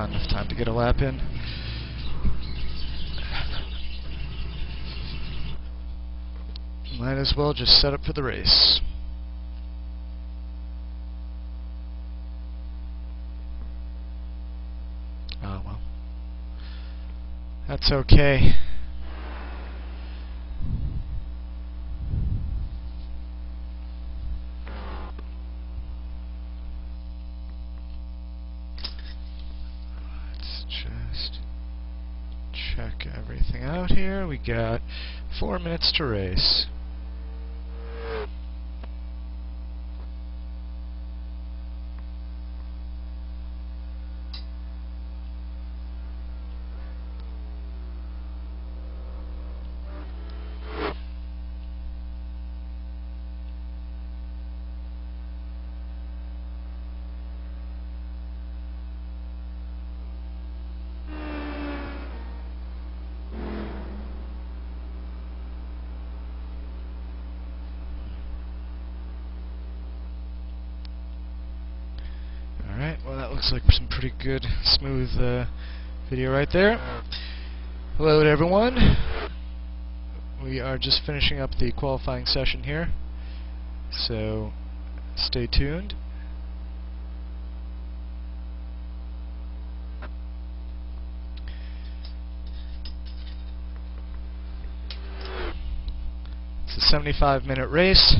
not enough time to get a lap in. Might as well just set up for the race. Oh well. That's okay. Let's just check everything out here. We got four minutes to race. Alright, well that like some pretty good, smooth uh, video right there. Hello to everyone. We are just finishing up the qualifying session here, so stay tuned. It's a 75 minute race,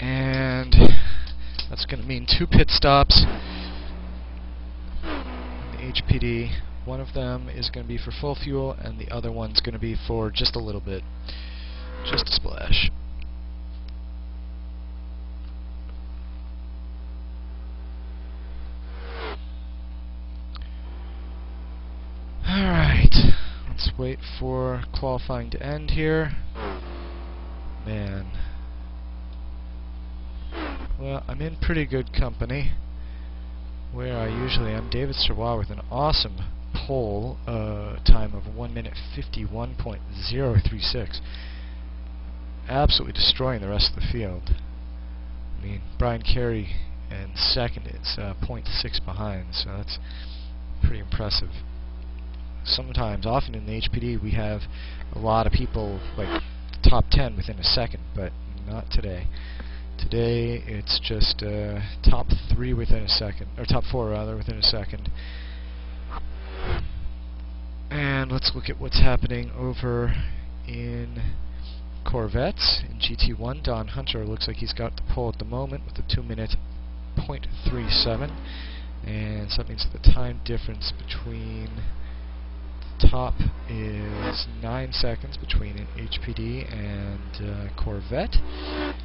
and that's going to mean two pit stops. HPD, one of them is going to be for full fuel, and the other one's going to be for just a little bit, just a splash. Alright, let's wait for qualifying to end here. Man. Well, I'm in pretty good company. Where I usually am, David Serwa with an awesome pole uh, time of 1 minute 51.036. Absolutely destroying the rest of the field. I mean, Brian Carey in second is uh, 0.6 behind, so that's pretty impressive. Sometimes, often in the HPD, we have a lot of people like top 10 within a second, but not today. Today it's just uh, top three within a second, or top four rather, within a second. And let's look at what's happening over in Corvettes. In GT1, Don Hunter looks like he's got the pole at the moment with a 2 minute .37. And so that means the time difference between top is 9 seconds between an HPD and uh, Corvette.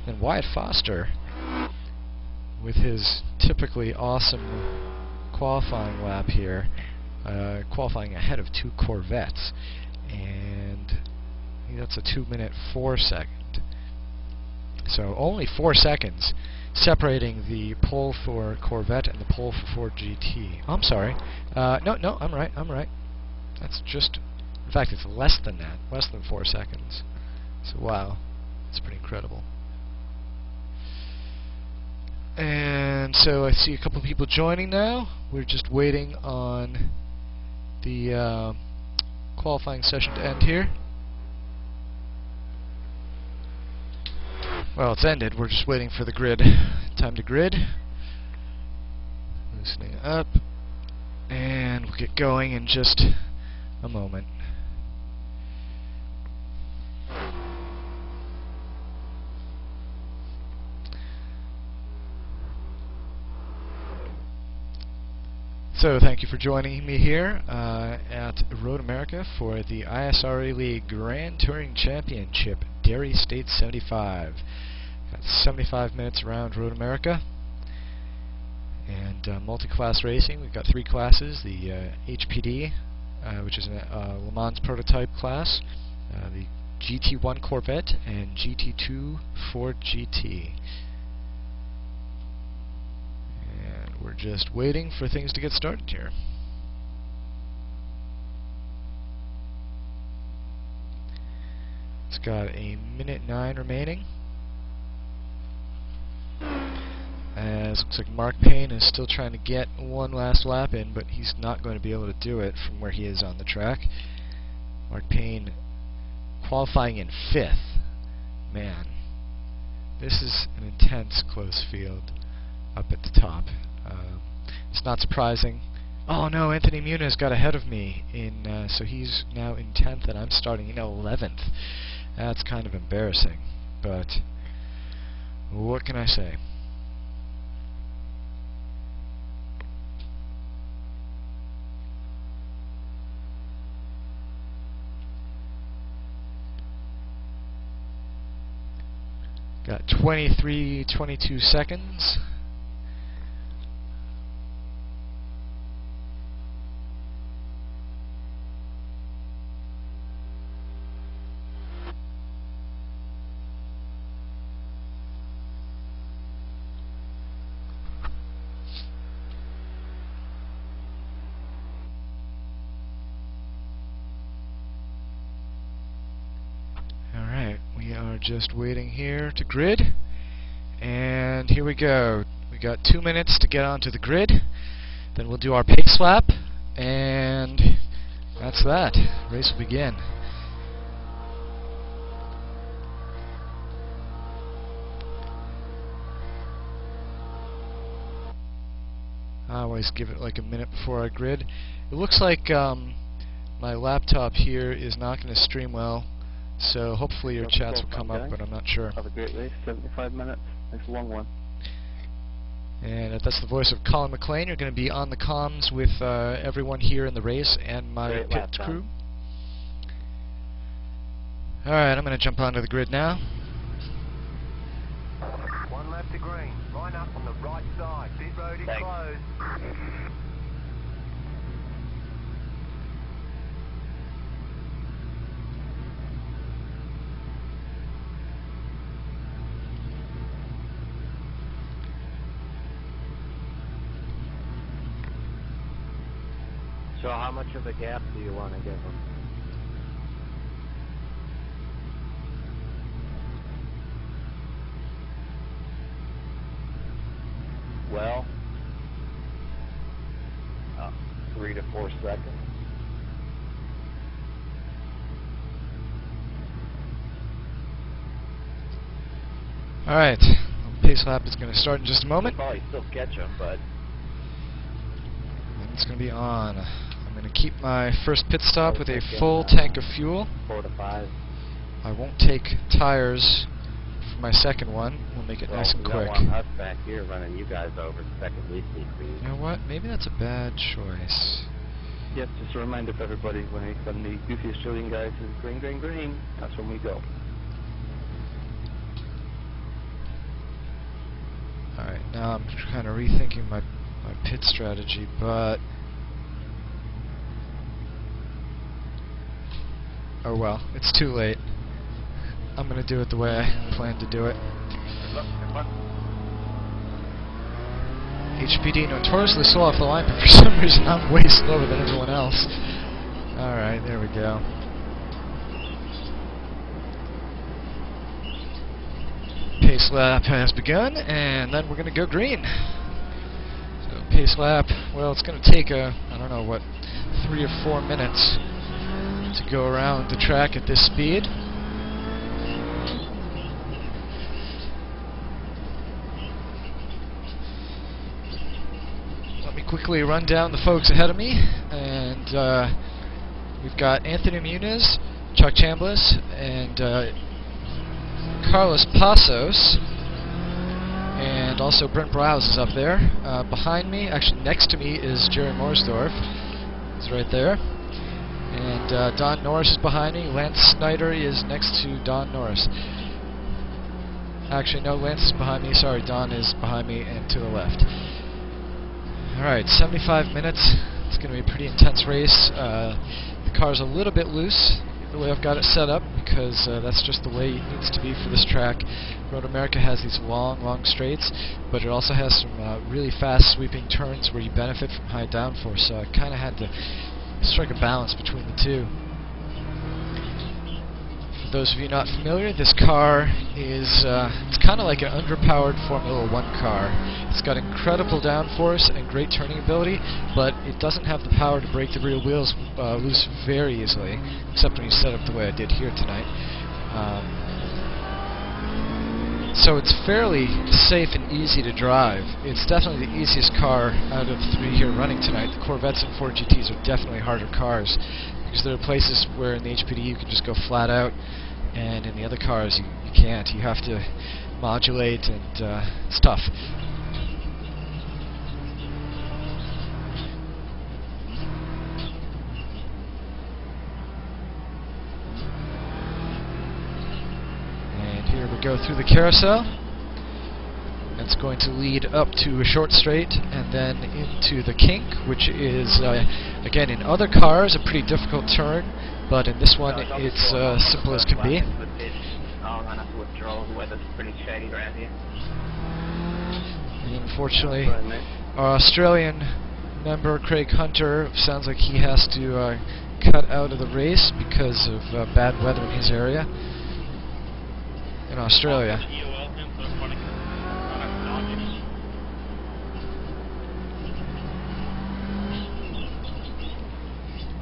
And Wyatt Foster, with his typically awesome qualifying lap here, uh, qualifying ahead of two Corvettes. And that's a 2 minute 4 second. So only 4 seconds separating the pole for Corvette and the pole for Ford GT. I'm sorry. Uh, no, no, I'm right, I'm right. That's just, in fact, it's less than that, less than four seconds. So wow, it's pretty incredible. And so I see a couple people joining now. We're just waiting on the uh, qualifying session to end here. Well, it's ended. We're just waiting for the grid. Time to grid. Loosening up. And we'll get going in just a moment. So thank you for joining me here uh, at Road America for the ISRA League Grand Touring Championship, Dairy State 75. Got 75 minutes around Road America. And uh, multi-class racing, we've got three classes, the uh, HPD, uh, which is a uh, Le Mans prototype class, uh, the GT1 Corvette, and GT2 Ford GT. And we're just waiting for things to get started here. It's got a minute nine remaining. As looks like Mark Payne is still trying to get one last lap in, but he's not going to be able to do it from where he is on the track. Mark Payne qualifying in fifth. Man, this is an intense close field up at the top. Um, it's not surprising. Oh no, Anthony Muniz got ahead of me in, uh, so he's now in 10th and I'm starting in 11th. That's kind of embarrassing, but what can I say? Got 23, 22 seconds. Just waiting here to grid. And here we go. We got two minutes to get onto the grid. Then we'll do our pace lap. And that's that. Race will begin. I always give it like a minute before I grid. It looks like um, my laptop here is not going to stream well so hopefully your chats will come up, but I'm not sure. Have a great race, 75 minutes. It's a long one. And that's the voice of Colin McLean. You're going to be on the comms with uh, everyone here in the race and my great pit crew. Alright, I'm going to jump onto the grid now. One left to green. Line up on the right side. Pit road is Thanks. closed. So how much of a gap do you want to give them? Well, uh, three to four seconds. Alright, pace lap is going to start in just a moment. You'll probably still catch them, but it's going to be on. I'm going to keep my first pit stop with a full uh, tank of fuel. four to five. I won't take tires for my second one. We'll make it Well, nice and we quick. don't want us back here running you guys over the second lead decrease. You know what? Maybe that's a bad choice. Yep, just a reminder for everybody, when, we, when the goofy Australian guy says green, green, green, that's when we go. Alright, now I'm kind of rethinking my, my pit strategy, but... Oh well, it's too late. I'm gonna do it the way I planned to do it. HPD notoriously slow off the line, but for some reason I'm way slower than everyone else. Alright, there we go. Pace lap has begun, and then we're to go green. So pace lap, well, it's to take a, I don't know what, three or four minutes to go around the track at this speed. Let me quickly run down the folks ahead of me, and uh, we've got Anthony Muniz, Chuck Chambliss, and uh, Carlos Passos, and also Brent Browse is up there. Uh, behind me, actually next to me, is Jerry Morsdorf. He's right there. And uh, Don Norris is behind me. Lance Snyder is next to Don Norris. Actually, no, Lance is behind me. Sorry, Don is behind me and to the left. Alright, 75 minutes. It's going to be a pretty intense race. Uh, the car's a little bit loose the way I've got it set up because uh, that's just the way it needs to be for this track. Road America has these long, long straights, but it also has some uh, really fast sweeping turns where you benefit from high downforce, so I kind of had to strike a balance between the two. For those of you not familiar, this car is uh, it's kind of like an underpowered Formula One car. It's got incredible downforce and great turning ability, but it doesn't have the power to break the rear wheels uh, loose very easily, except when you set up the way I did here tonight. Um, so it's fairly safe and easy to drive. It's definitely the easiest car out of three here running tonight. The Corvettes and Ford GTs are definitely harder cars because there are places where in the HPD you can just go flat out, and in the other cars you, you can't. You have to modulate, and uh, it's tough. And here we go through the carousel. It's going to lead up to a short straight and then into the kink, which is, uh, again, in other cars, a pretty difficult turn, but in this one it's uh, simple as can be. Unfortunately, our Australian member, Craig Hunter, sounds like he has to uh, cut out of the race because of uh, bad weather in his area in Australia.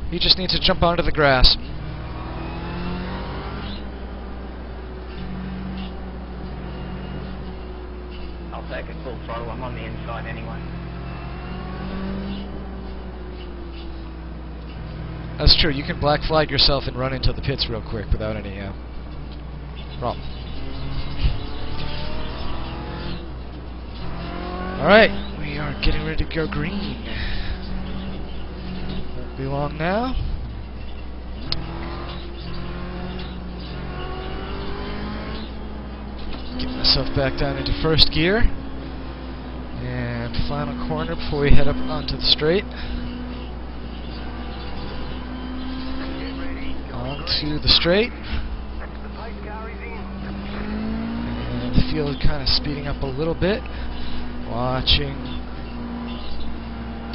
He just needs to jump onto the grass. I'll take it full throttle. I'm on the inside anyway. That's true. You can black flag yourself and run into the pits real quick without any uh, problem. All right, we are getting ready to go green. Won't be long now. Get myself back down into first gear. And final corner before we head up onto the straight. Onto the straight. And the field kind of speeding up a little bit. Watching.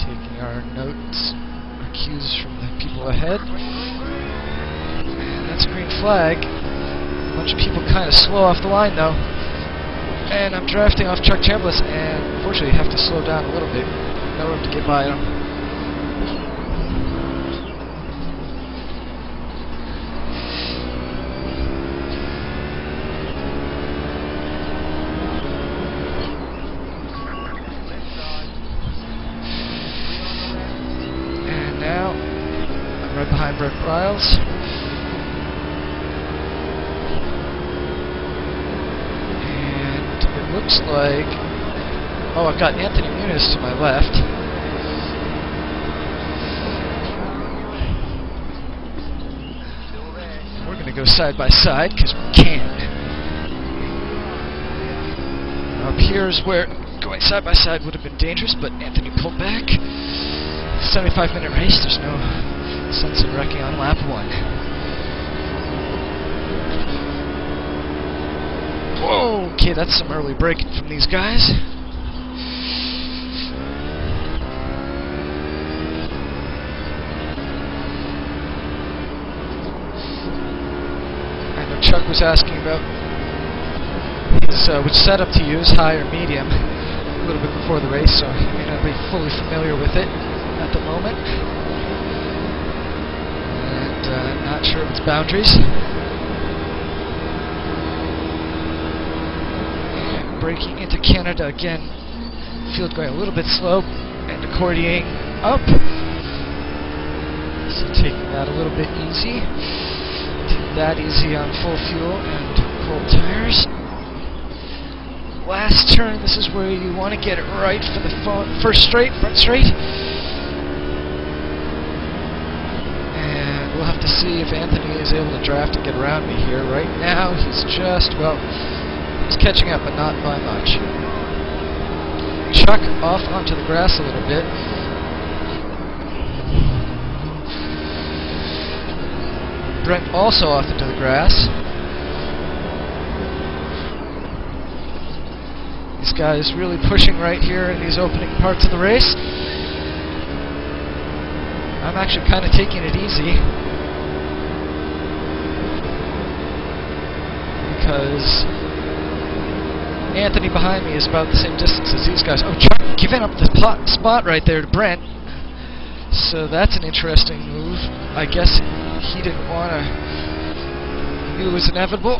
Taking our notes, our cues from the people ahead. And that's a green flag. A bunch of people kind of slow off the line though. And I'm drafting off Chuck Chambliss and unfortunately have to slow down a little bit. No room to get by him. And now Riles. And it looks like oh I've got Anthony Muniz to my left. We're gonna go side by side because we can. Up here is where going side by side would have been dangerous, but Anthony pulled back. 75 minute race, there's no sense in wrecking on lap one. Whoa, okay, that's some early braking from these guys. I know Chuck was asking about his, uh, which setup to use, high or medium, a little bit before the race, so he may not be fully familiar with it at the moment. Uh, not sure of its boundaries. Braking into Canada again. Field going a little bit slow and accordioning up. So taking that a little bit easy. Take that easy on full fuel and cold tires. Last turn, this is where you want to get it right for the first straight, front straight. And we'll have to see if Anthony is able to draft and get around me here. Right now, he's just, well, he's catching up, but not by much. Chuck off onto the grass a little bit. Brent also off into the grass. These guys really pushing right here in these opening parts of the race. I'm actually kind of taking it easy. because Anthony behind me is about the same distance as these guys. Oh, Chuck giving up the pot, spot right there to Brent. So that's an interesting move. I guess he didn't want to. He knew it was inevitable.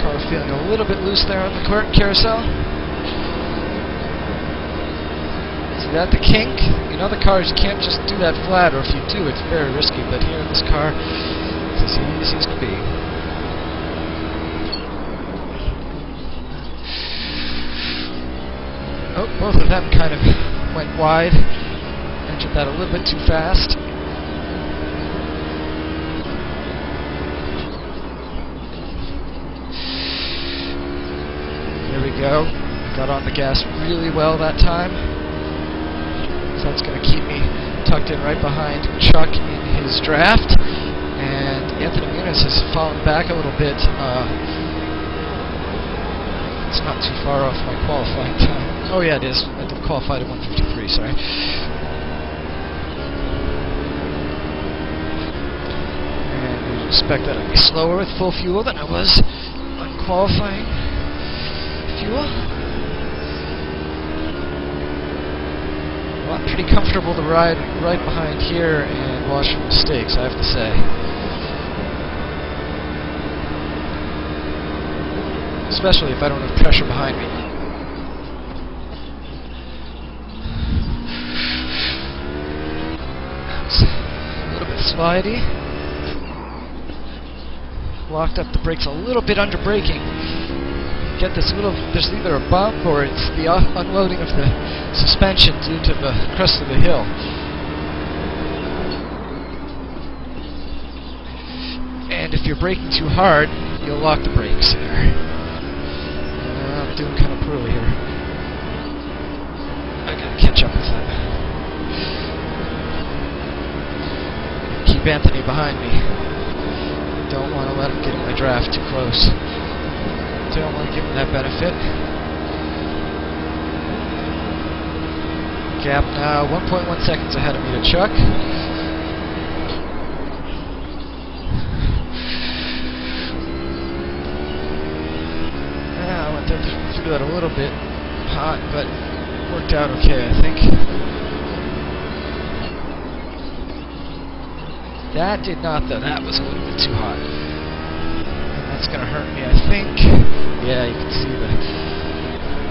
Car feeling a little bit loose there on the car- carousel. See that the kink? In other cars you can't just do that flat, or if you do, it's very risky. But here in this car, it's as easy as can be. Oh, both of them kind of went wide. Entered that a little bit too fast. There we go. Got on the gas really well that time. So that's going to keep me tucked in right behind Chuck in his draft. And Anthony Muniz has fallen back a little bit. Uh, it's not too far off my qualifying time. Oh yeah, it is. I did qualify to 153, sorry. And I expect that I'd be slower with full fuel than I was on qualifying. Well, I'm pretty comfortable to ride right behind here and watch for mistakes, I have to say. Especially if I don't have pressure behind me. A little bit slidey. Locked up the brakes a little bit under braking get this little, there's either a bump or it's the unloading of the suspension due to the crest of the hill. And if you're braking too hard, you'll lock the brakes there. Uh, I'm doing kind of poorly here. I gotta catch up with that. Keep Anthony behind me. Don't want to let him get in my draft too close. Don't want to give him that benefit. Gap uh, now 1.1 seconds ahead of me to Chuck. Yeah, I went through that a little bit hot, but worked out okay, I think. That did not, though. That was a little bit too hot. That's going to hurt me, I think. Yeah, you can see the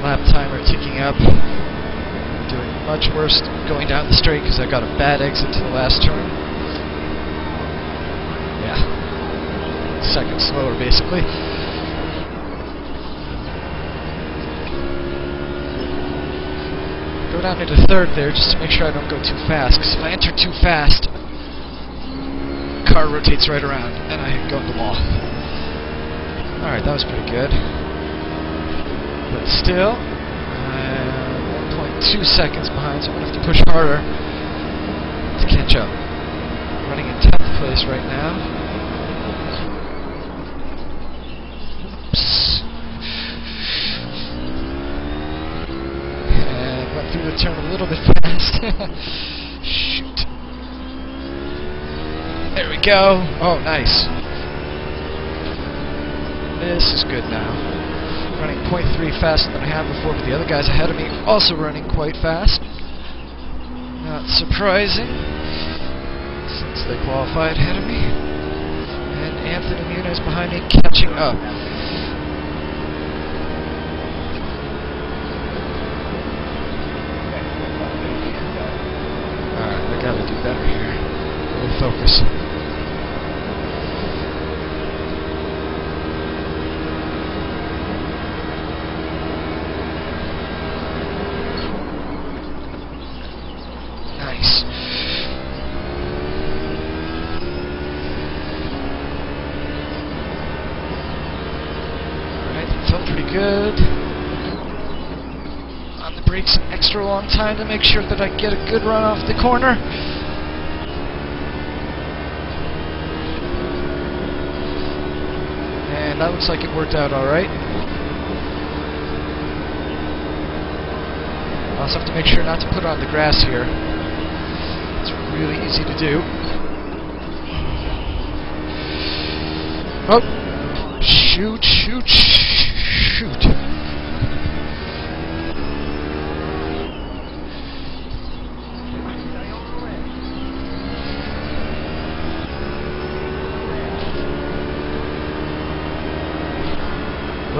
lap timer ticking up. I'm doing much worse going down the straight because I got a bad exit to the last turn. Yeah. Second slower, basically. Go down into third there just to make sure I don't go too fast because if I enter too fast, car rotates right around and I go in the wall. Alright, that was pretty good. But still, uh, I'm 1.2 seconds behind, so I'm going to have to push harder to catch up. Running in 10th place right now. And went through the turn a little bit fast. Shoot. There we go. Oh, nice. This is good now. Running 0.3 faster than I have before, but the other guys ahead of me also running quite fast. Not surprising, since they qualified ahead of me. And Anthony Muniz behind me catching up. Alright, I gotta do better here. Really focus. Nice. Alright, that felt pretty good. brake some extra long time to make sure that I get a good run off the corner. And that looks like it worked out alright. I also have to make sure not to put on the grass here. It's really easy to do. Oh! Shoot, shoot, shoot.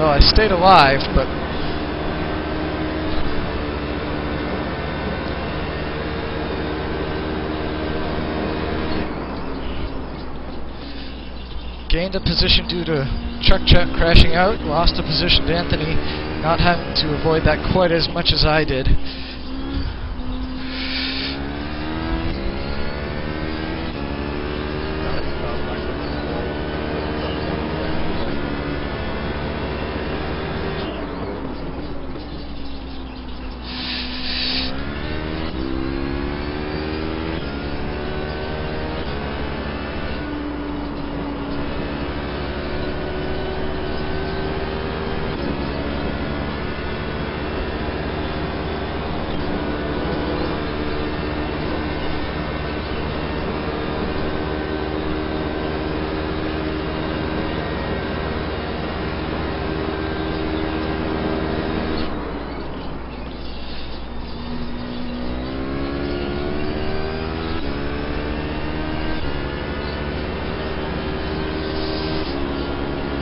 Well, I stayed alive, but gained a position due to Chuck Chuck crashing out, lost a position to Anthony not having to avoid that quite as much as I did.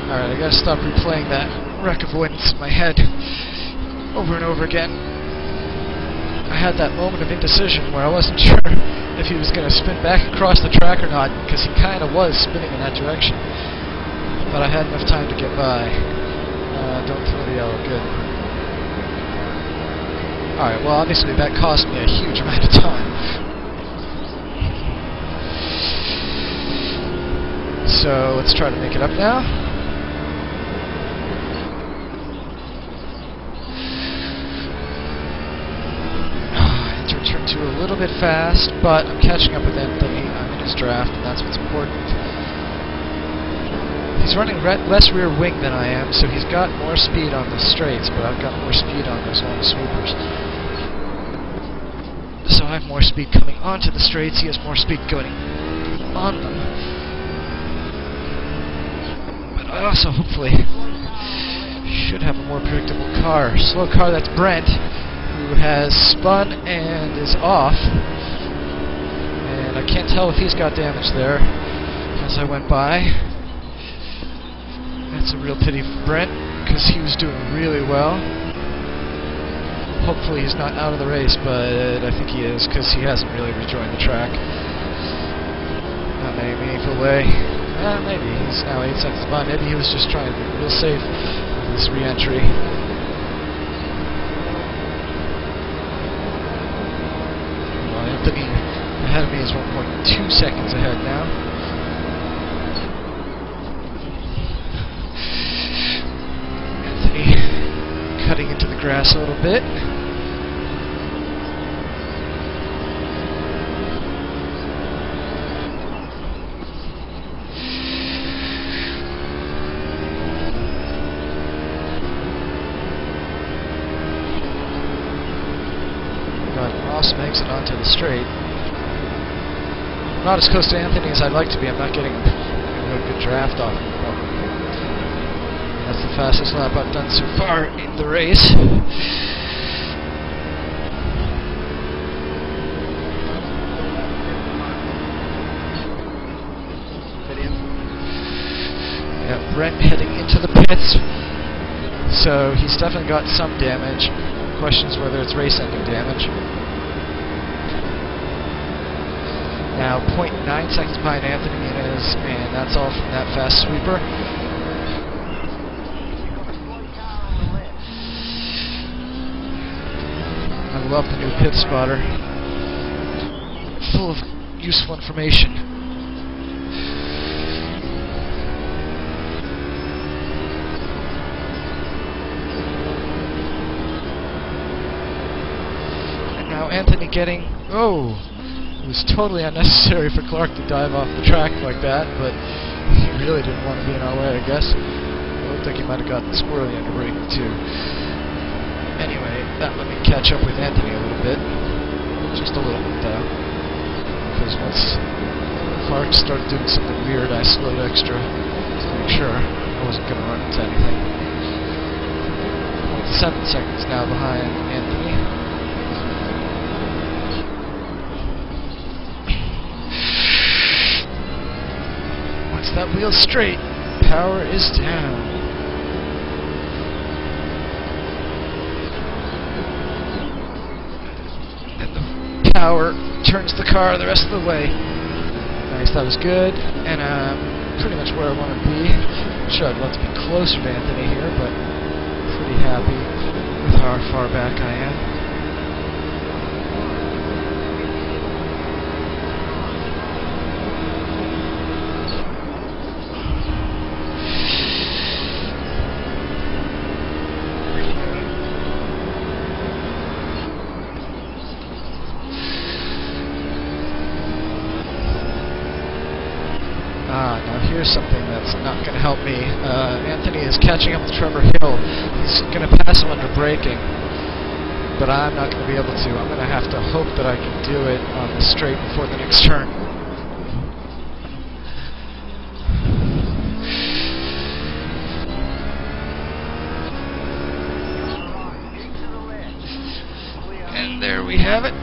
Alright, I gotta stop replaying that wreck avoidance in my head over and over again. I had that moment of indecision where I wasn't sure if he was gonna spin back across the track or not, because he kinda was spinning in that direction. But I had enough time to get by. Uh, don't throw the yellow, good. Alright, well obviously that cost me a huge amount of time. So let's try to make it up now. Enter turn two a little bit fast, but I'm catching up with Anthony. I'm in his draft, and that's what's important. He's running re less rear wing than I am, so he's got more speed on the straights, but I've got more speed on those long sweepers. So I have more speed coming onto the straights, he has more speed going on them. But I also hopefully should have a more predictable car. Slow car, that's Brent, who has spun and is off. And I can't tell if he's got damage there as I went by. That's a real pity for Brent, because he was doing really well. Hopefully he's not out of the race, but I think he is, because he hasn't really rejoined the track. Not in any meaningful way. Uh, maybe he's now 8 seconds behind. Maybe he was just trying to be real safe with this re-entry. Anthony ahead of me is 1.2 seconds ahead now. Anthony cutting into the grass a little bit. Got an awesome exit onto the straight. Not as close to Anthony as I'd like to be. I'm not getting a good draft off him. That's the fastest lap I've done so far in the race. Yeah, Brent heading into the pits. So he's definitely got some damage. Questions whether it's race ending damage. Now 0.9 seconds behind Anthony Muniz, and that's all from that fast sweeper. I love the new pit spotter. Full of useful information. And now Anthony getting... Oh! It was totally unnecessary for Clark to dive off the track like that, but he really didn't want to be in our way, I guess. It looked like he might have gotten squirrely under braking too. Anyway, that let me catch up with Anthony a little bit. Just a little bit, though. Because once Clark started doing something weird, I slowed extra to make sure I wasn't going to run into anything. 0.7 seconds now behind Anthony. Once that wheel straight, power is down. And the power turns the car the rest of the way. Nice, that was good, and um, pretty much where I want to be. Sure, I'd love to be closer to Anthony here, but pretty happy with how far back I am. Ah, now here's something that's not going to help me. Uh, Anthony is catching up with Trevor Hill. He's going to pass him under braking, but I'm not going to be able to. I'm going to have to hope that I can do it on the straight before the next turn. Keep to the left. Clear. And there we have it.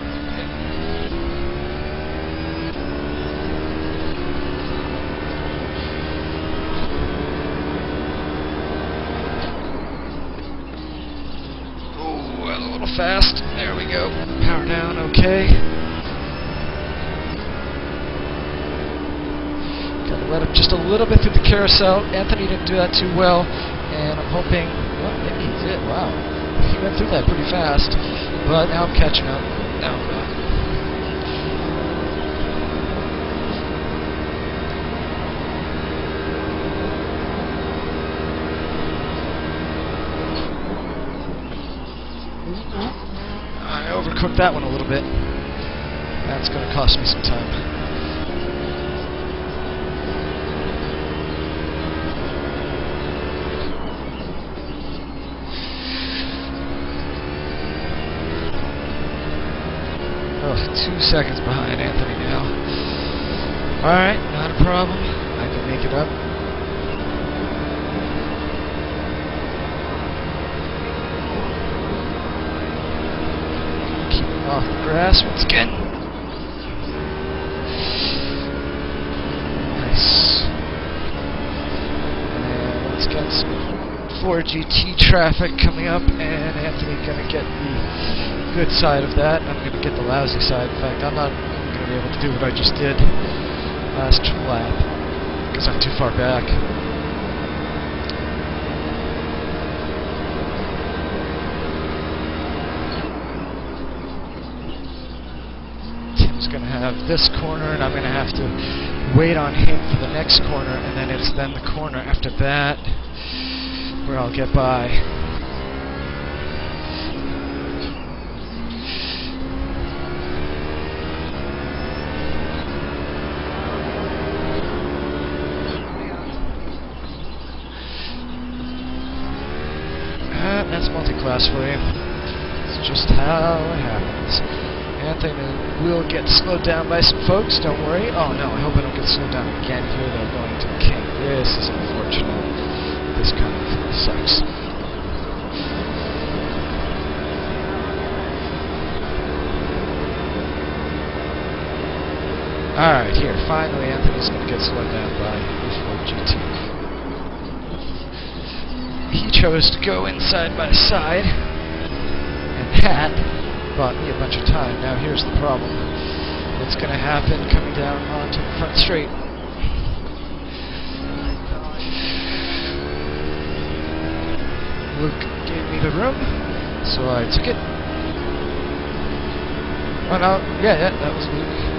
Oh, a little fast. There we go. Power down, okay. Gotta let him just a little carousel. Anthony didn't do that too well, and I'm hoping. Well, maybe he did. Wow. He went through that pretty fast. But now I'm catching up. Now I'm. I overcooked that one a little bit. That's going to cost me some time. Oh, two seconds behind Anthony now. Alright, not a problem. I can make it up. Keep off the grass once again. Nice. And let's get some Ford GT traffic coming up, and Anthony gonna get the good side of that. I'm going to get the lousy side. In fact, I'm not going to be able to do what I just did last lap because I'm too far back. Tim's going to have this corner, and I'm going to have to wait on him for the next corner, and then it's then the corner after that where I'll get by. Uh, you. It's just how it happens. Anthony will get slowed down by some folks, don't worry. Oh no, I hope I don't get slowed down again here. They're going to King. This is unfortunate. This kind of sucks. Alright, here, finally Anthony's gonna get slowed down by Ford GT. He chose to go inside by side, and that bought me a bunch of time. Now here's the problem. What's gonna happen coming down onto the front straight? Luke gave me the room, so I took it. Oh no, yeah, yeah, that was Luke.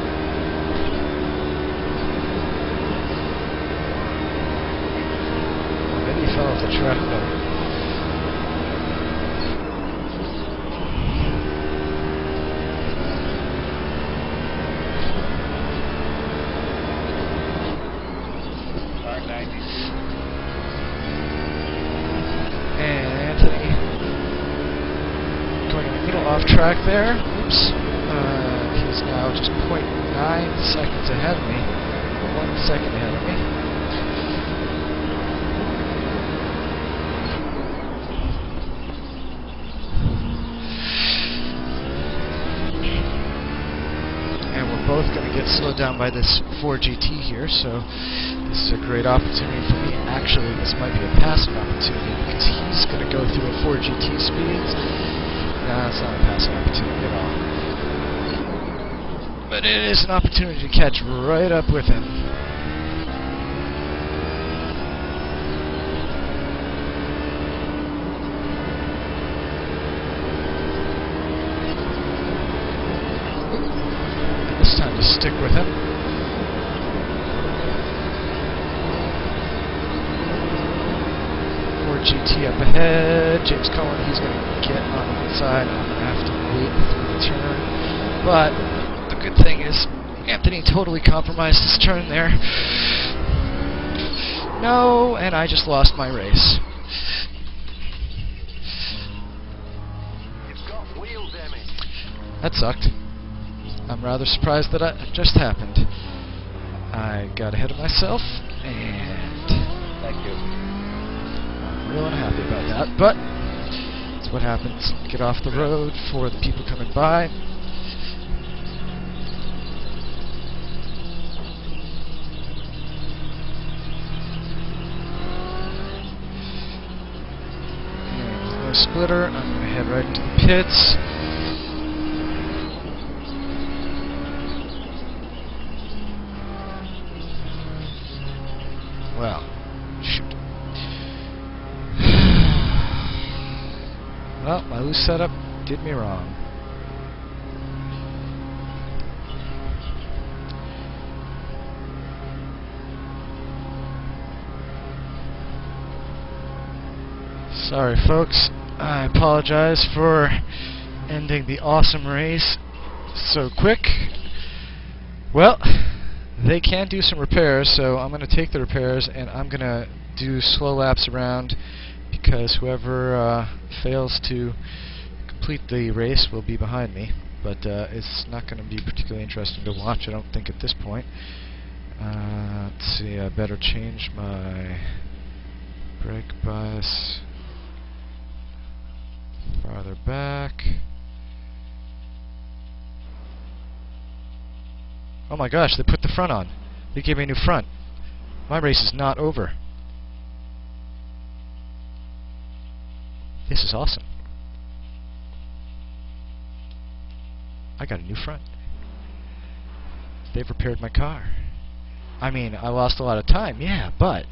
of the little off track there. Oops. Uh, he's now just 0.9 seconds ahead of me. One second ahead of me. Slowed down by this Ford GT here, so this is a great opportunity for me. Actually, this might be a passive opportunity because he's going to go through at Ford GT speeds. Nah, it's not a passive opportunity at all. But it is an opportunity to catch right up with him. It's time to with. Ford GT up ahead. James Cullen, he's going to get on the inside. I'm going to have to wait through the turn. But the good thing is, Anthony totally compromised his turn there. No, and I just lost my race. You've got wheel damage. That sucked. I'm rather surprised that it just happened. I got ahead of myself, and Thank you. I'm real unhappy about that. But that's what happens. Get off the road for the people coming by. Splitter, I'm going to head right into the pits. Well, shoot. well, my loose setup did me wrong. Sorry, folks. I apologize for ending the awesome race so quick. Well, they can do some repairs, so I'm going to take the repairs and I'm going to do slow laps around because whoever uh, fails to complete the race will be behind me. But uh, it's not going to be particularly interesting to watch, I don't think, at this point. Uh, let's see, I better change my brake bias farther back. Oh my gosh, they put the front on. They gave me a new front. My race is not over. This is awesome. I got a new front. They've repaired my car. I mean, I lost a lot of time, yeah, but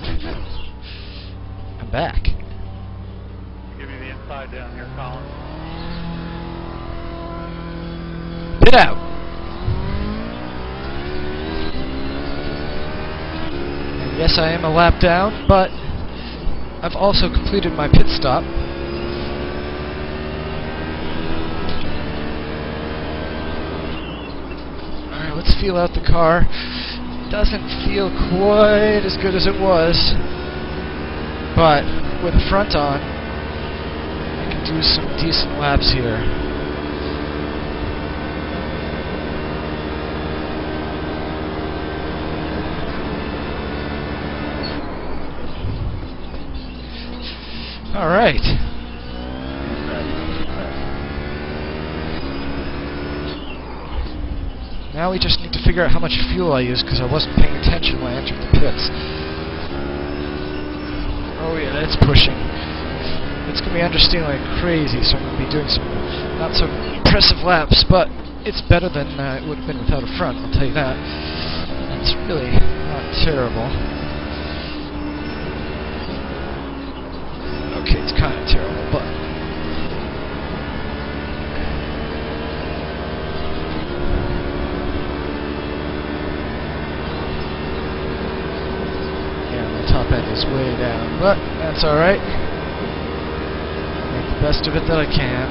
I'm back. Give me the inside down here, Colin. Get out! And yes, I am a lap down, but I've also completed my pit stop. Alright, let's feel out the car. Doesn't feel quite as good as it was, but with the front on, I can do some decent laps here. All right. Now we just need to figure out how much fuel I used because I wasn't paying attention when I entered the pits. Oh yeah, that's pushing. It's going to be understeering like crazy, so I'm going to be doing some not so impressive laps, but it's better than uh, it would have been without a front, I'll tell you that. It's really not terrible. Okay, it's kind of terrible, but yeah, my top end is way down, but that's all right. Make the best of it that I can.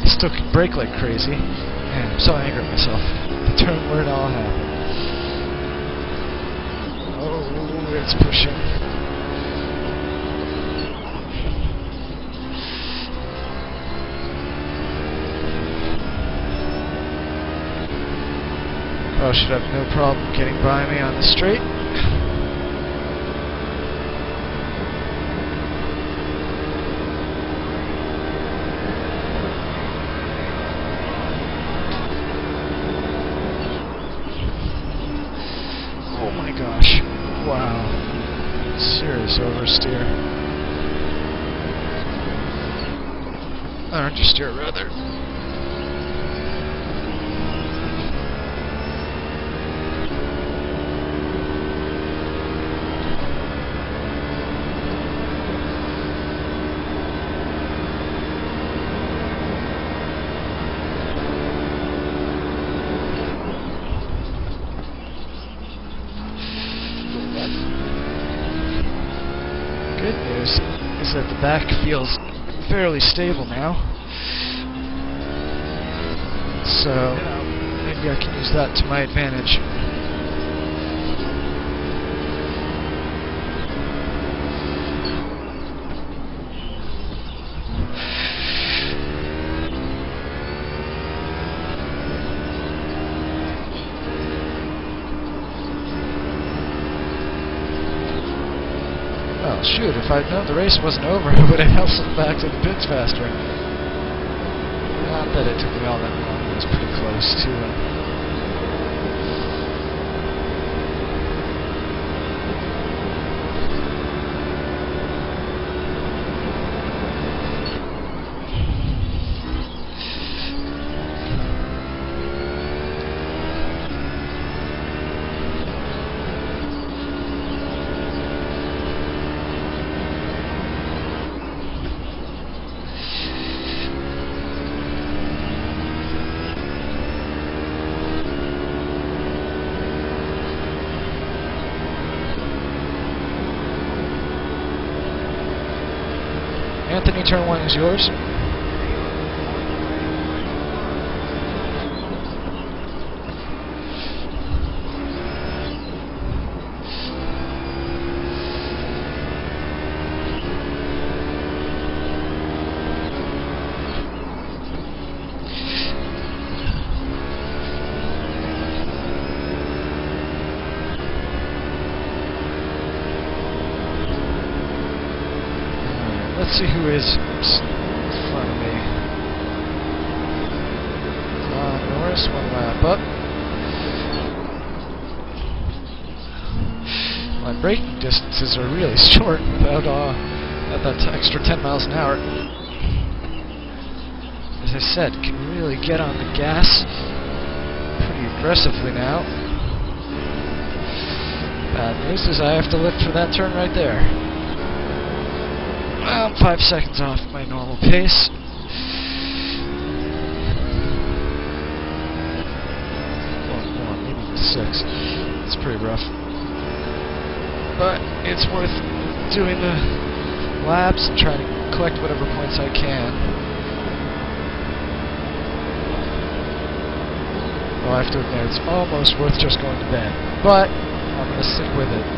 I still can brake like crazy. Man, I'm so angry at myself. The turn where it all happened. Oh, rate's pushing. Oh, should have no problem getting by me on the straight. Oh my gosh. Wow. Serious oversteer. Or understeer, rather. Good news is that the back feels stable now. So maybe I can use that to my advantage. Oh shoot, if I'd known the race wasn't over, I would have hustled back to the pits faster. Not that it took me all that long, it was pretty close to uh, Anthony, turn one is yours. Alright, let's see who is s- in front of me. Ron Norris, one lap up. My braking distances are really short without uh, at that extra 10 miles an hour. As I said, can really get on the gas pretty aggressively now. Bad news is I have to lift for that turn right there. I'm five seconds off my normal pace. Maybe six. It's pretty rough. But it's worth doing the laps trying to collect whatever points I can. Well, I have to admit, it's almost worth just going to bed. But, I'm going to stick with it.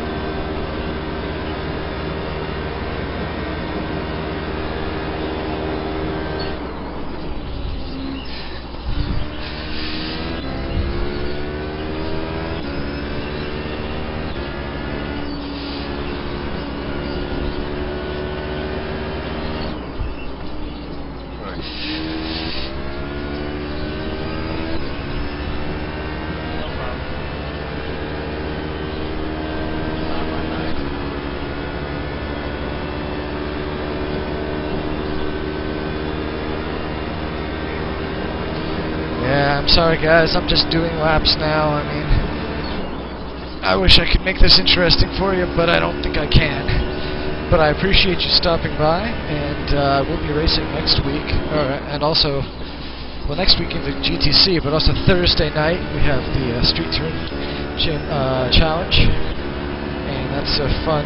I'm sorry guys, I'm just doing laps now. I mean, I wish I could make this interesting for you, but I don't think I can. But I appreciate you stopping by, and uh, we'll be racing next week, or, and also, well, next week in the GTC, but also Thursday night we have the uh, Street Turn uh, Challenge, and that's a fun,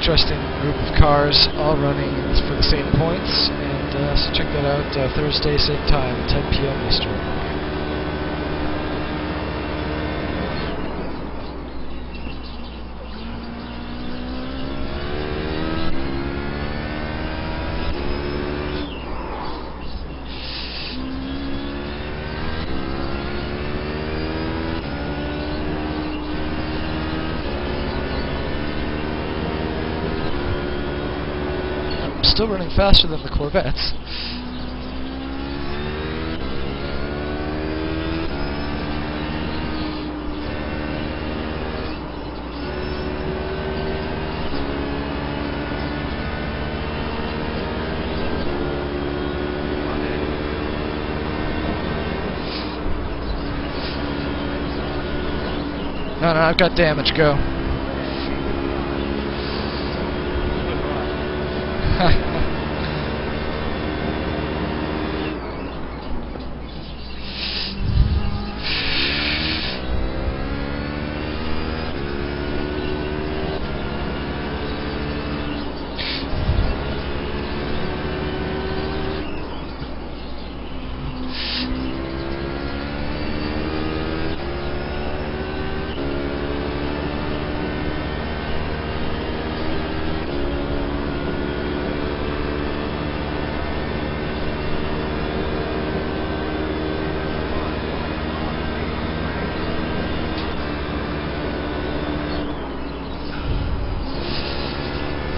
interesting group of cars all running for the same points. And uh, so check that out uh, Thursday, same time, 10 p.m. Eastern. still running faster than the Corvettes. No, no, I've got damage. Go.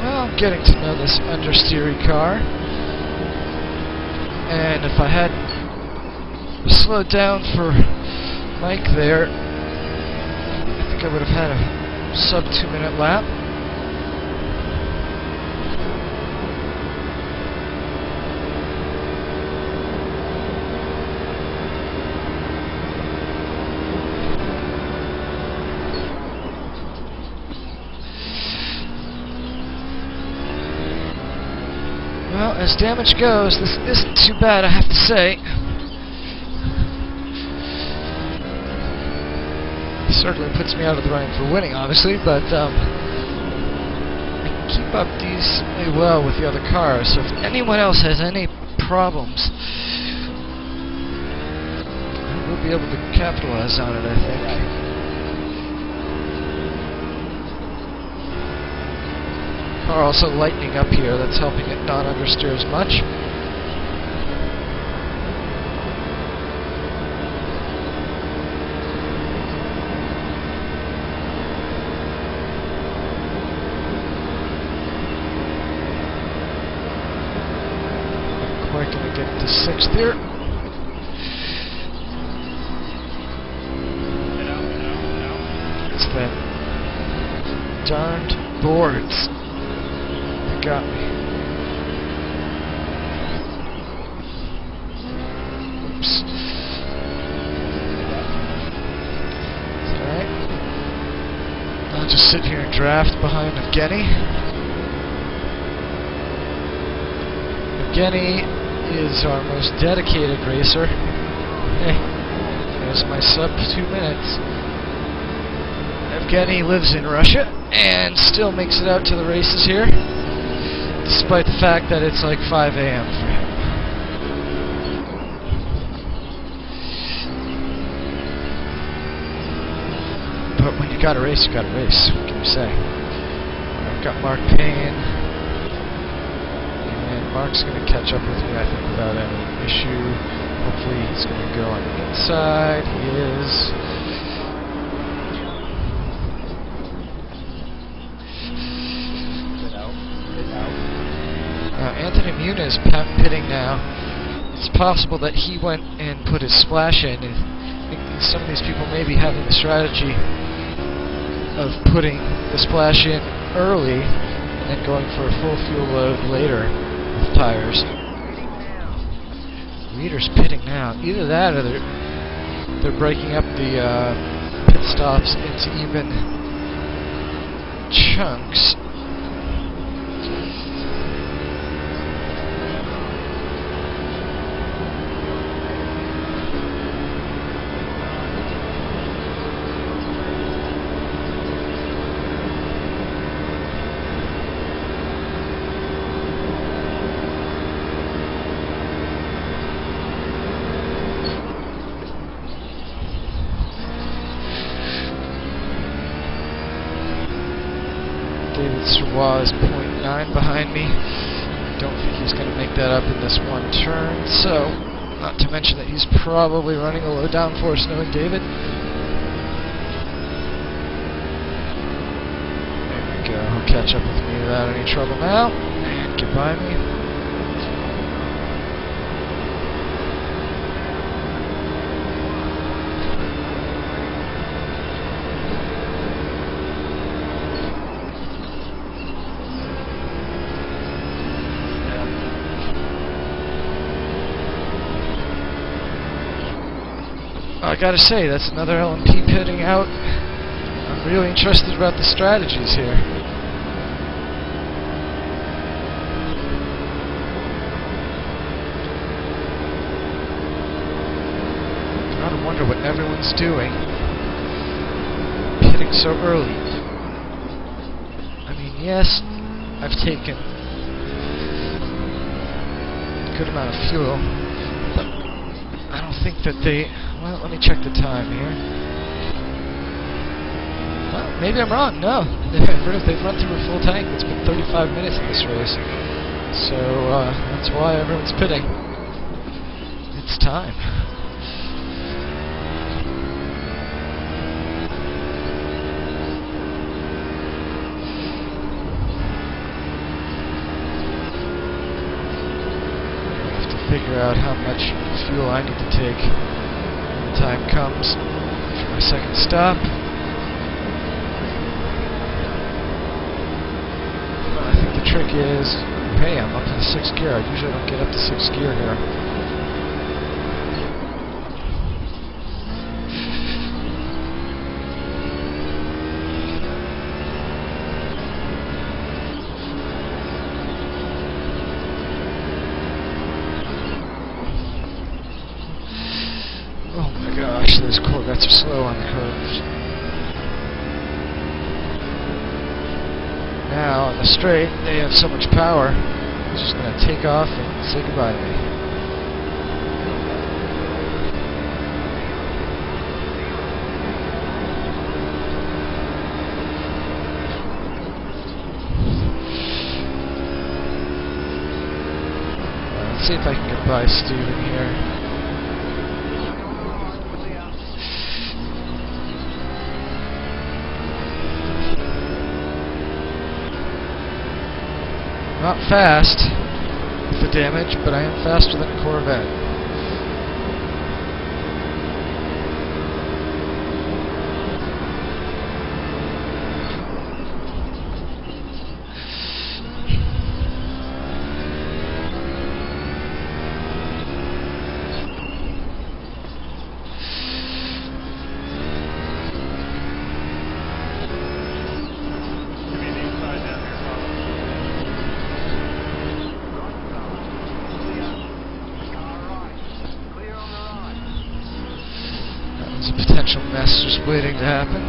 Well, I'm getting to know this understeery car. And if I had slowed down for Mike there, I think I would have had a sub two minute lap. Well, as damage goes, this isn't too bad, I have to say. Certainly puts me out of the running for winning, obviously, but um, I can keep up decently well with the other cars. So if anyone else has any problems, I will be able to capitalize on it, I think. Car also lightening up here, that's helping it not understeer as much. Quite gonna get to sixth here. It's the darned boards got me. Oops. Alright. I'll just sit here and draft behind Evgeny. Evgeny is our most dedicated racer. Hey, there's my sub two minutes. Evgeny lives in Russia and still makes it out to the races here, despite the fact that it's like 5 a.m. for him. But when you got a race, you got a race. What can you say? I've got Mark Payne, and Mark's going to catch up with me, I think, without any issue. Hopefully, he's going to go on the inside. He is. Muniz pitting now. It's possible that he went and put his splash in. And I think some of these people may be having the strategy of putting the splash in early and going for a full fuel load later with tires. Reader's pitting now. Either that or they're, they're breaking up the uh, pit stops into even chunks. Is 0.9 behind me. Don't think he's going to make that up in this one turn. So, not to mention that he's probably running a low downforce knowing David. There we go. He'll catch up with me without any trouble now. And by me. I gotta say, that's another LMP pitting out. I'm really interested about the strategies here. Gotta wonder what everyone's doing. Pitting so early. I mean, yes, I've taken a good amount of fuel, but I don't think that they. Well, let me check the time here. Well, maybe I'm wrong. No, they've run through a full tank. It's been 35 minutes in this race, so uh, that's why everyone's pitting. It's time. I have to figure out how much fuel I need to take time comes for my second stop. I think the trick is, hey, I'm up to the sixth gear. I usually don't get up to sixth gear here. Oh my gosh, those Corvettes are slow on the curves. Now, on the straight, they have so much power, it's just going to take off and say goodbye to me. Let's see if I can get by Steven here. Not fast damage, but I am faster than a Corvette. Clear on the right. That was a potential mess just waiting to happen.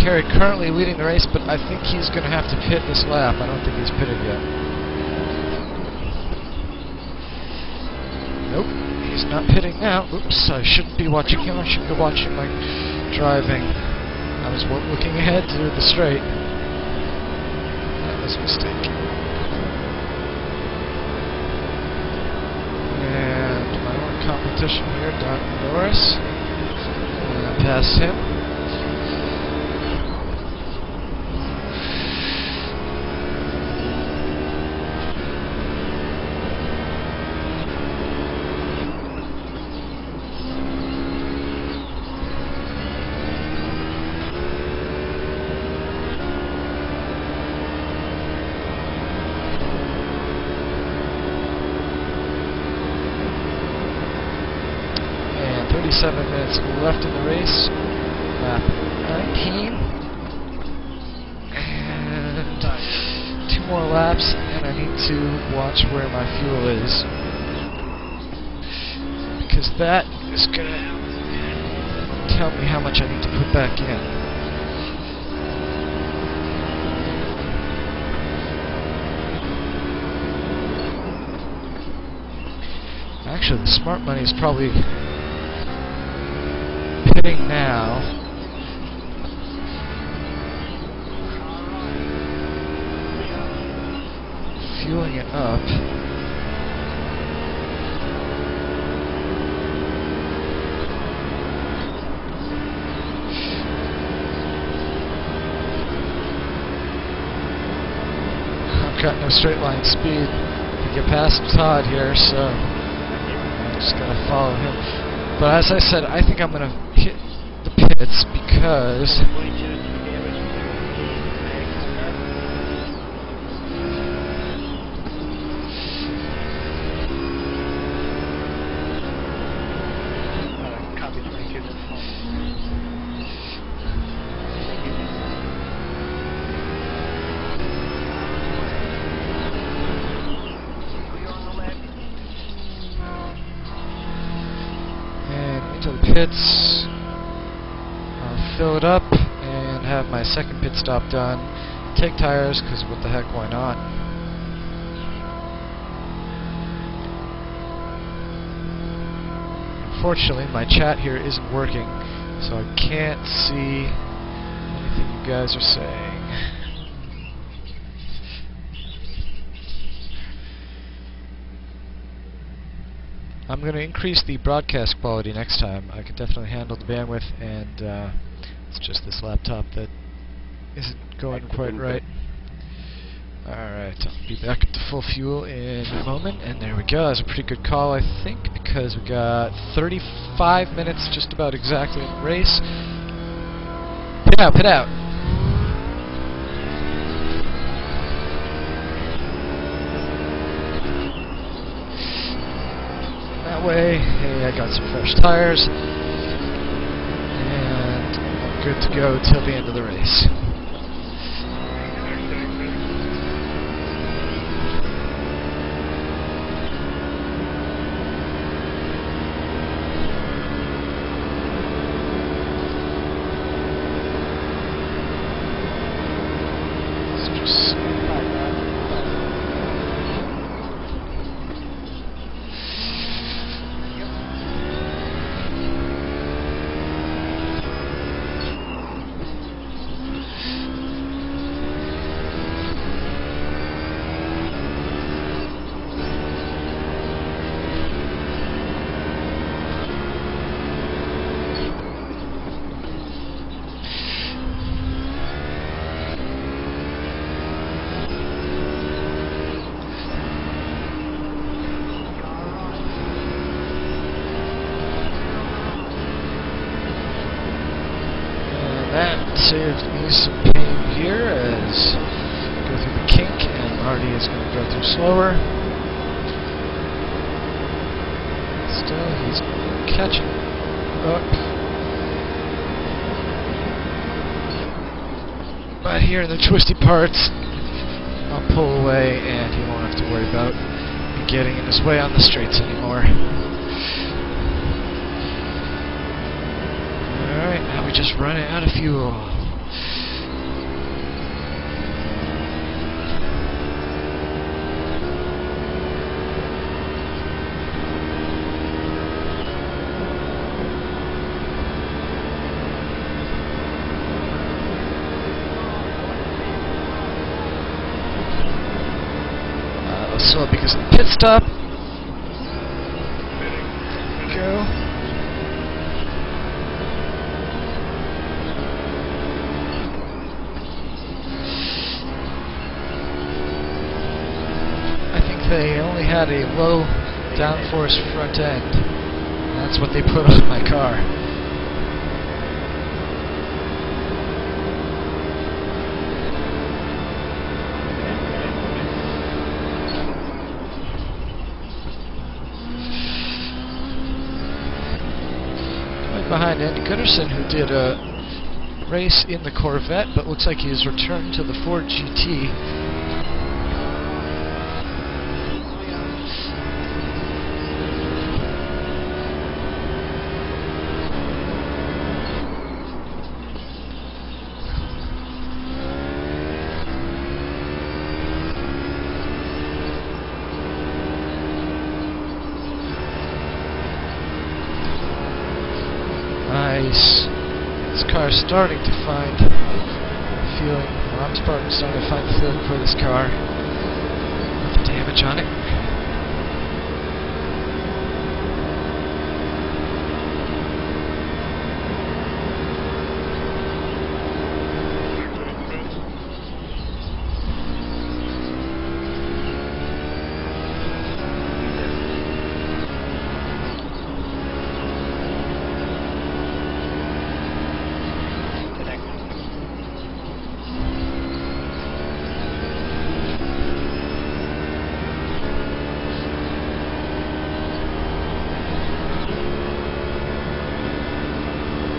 Carey currently leading the race, but I think he's going to have to pit this lap. I don't think he's pitted yet. Nope, he's not pitting now. Oops, I shouldn't be watching him. I should be watching my driving. I was looking ahead to the straight. That was a mistake. And my own competition here, Don Norris. Pass him. And 37 minutes left in the race. Lap 19. And two more laps, and I need to watch where my fuel is. Because that is going to tell me how much I need to put back in. Actually, the smart money is probably hitting now. Fueling it up. I've got no straight line speed to get past Todd here, so just gonna follow him. But as I said, I think I'm gonna hit the pits because pits. I'll fill it up and have my second pit stop done. Take tires, because what the heck, why not? Unfortunately, my chat here isn't working, so I can't see anything you guys are saying. I'm going to increase the broadcast quality next time. I can definitely handle the bandwidth, and uh, it's just this laptop that isn't going quite right. Alright, I'll be back at the full fuel in a moment, and there we go. That's a pretty good call, I think, because we got 35 minutes just about exactly in the race. Pit out, pit out! That way. Hey, I got some fresh tires. And I'm good to go till the end of the race. Let's just And that saved me some pain here as I go through the kink and Marty is going to go through slower. Still, he's catching up. But here in the twisty parts, I'll pull away and he won't have to worry about getting in his way on the straights anymore. Alright, now we just running out of fuel. Uh, slow Go. I think they only had a low downforce front end. That's what they put on my car. Right behind Andy Gooderson, who did a race in the Corvette, but looks like he has returned to the Ford GT. Nice. This car's starting to find feeling. Well, I'm starting starting to find the feeling for this car. With the damage on it.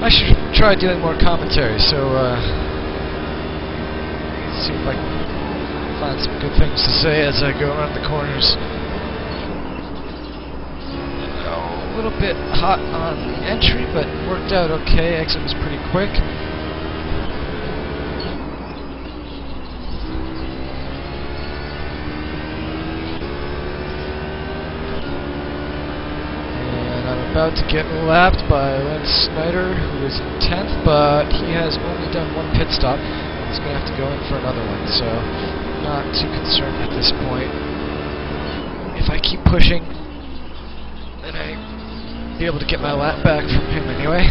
I should try doing more commentary, so uh, see if I can find some good things to say as I go around the corners. A little bit hot on the entry, but worked out okay. Exit was pretty quick. And I'm about to get lapped by Lance Snyder, who is in 10th, but he has only done one pit stop. He's going to have to go in for another one, so not too concerned at this point. If I keep pushing, then I'll be able to get my lap back from him anyway.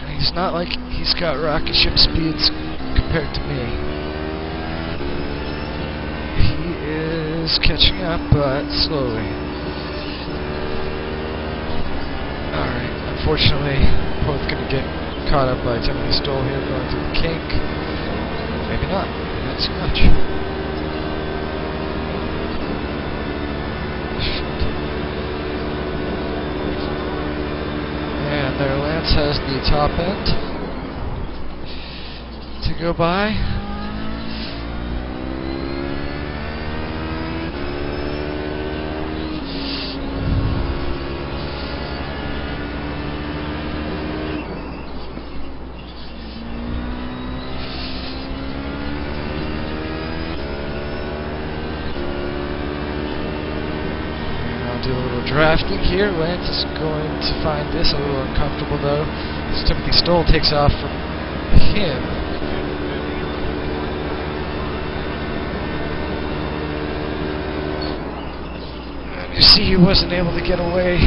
And he's not like he's got rocket ship speeds compared to me. He is catching up, but slowly. Alright, unfortunately, both gonna get caught up by Timothy Stoll here going through the kink. Maybe not. Not too much. Has the top end to go by. And I'll do a little drafting here. Lance is going to find this a little uncomfortable though. As Timothy Stoll takes off from him. You see he wasn't able to get away,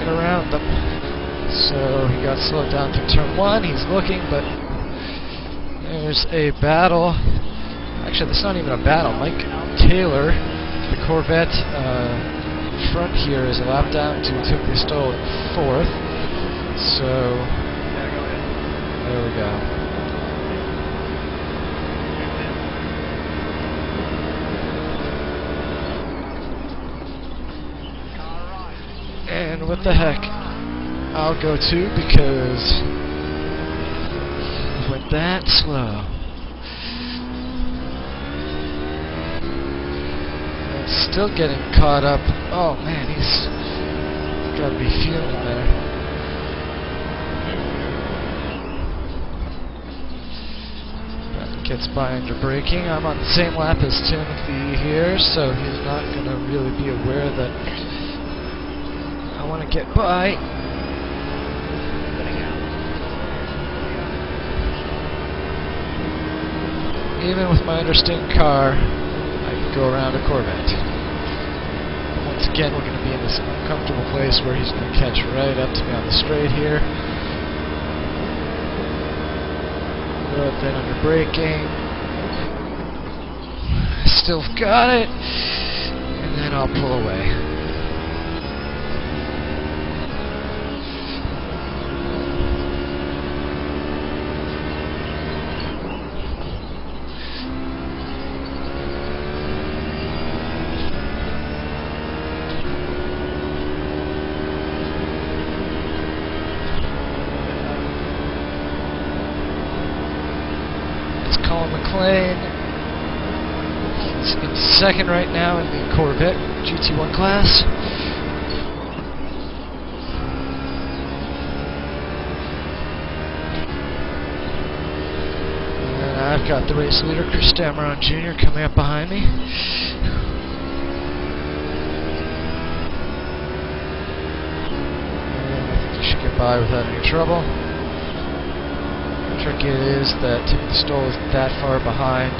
get around them. So he got slowed down through turn one. He's looking, but there's a battle. Actually, that's not even a battle. Mike Taylor, the Corvette uh, front here, is a lap down to Timothy Stoll in fourth. So there we go. And what the heck? I'll go too because it went that slow. And still getting caught up. Oh man, he's gotta be feeling there. Gets by under braking. I'm on the same lap as Timothy here, so he's not gonna really be aware that I want to get by. Even with my understeering car, I can go around a Corvette. Again, we're going to be in this uncomfortable place where he's going to catch right up to me on the straight here. Good, then under braking. Still got it. And then I'll pull away. second right now in the Corvette GT1 class. And I've got the race leader, Chris Dameron Jr., coming up behind me. by without any trouble. The trick is that Timothy Stoll is that far behind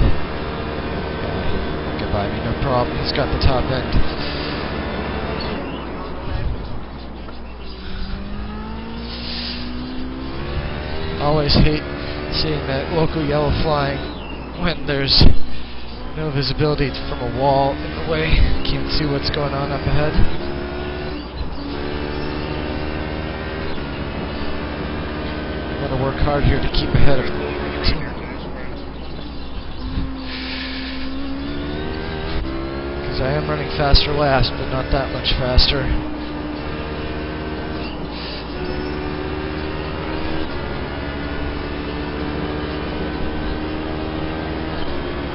by no problem. He's got the top end. Always hate seeing that local yellow flying when there's no visibility from a wall in the way. Can't see what's going on up ahead. Gonna work hard here to keep ahead of because I am running faster last, but not that much faster.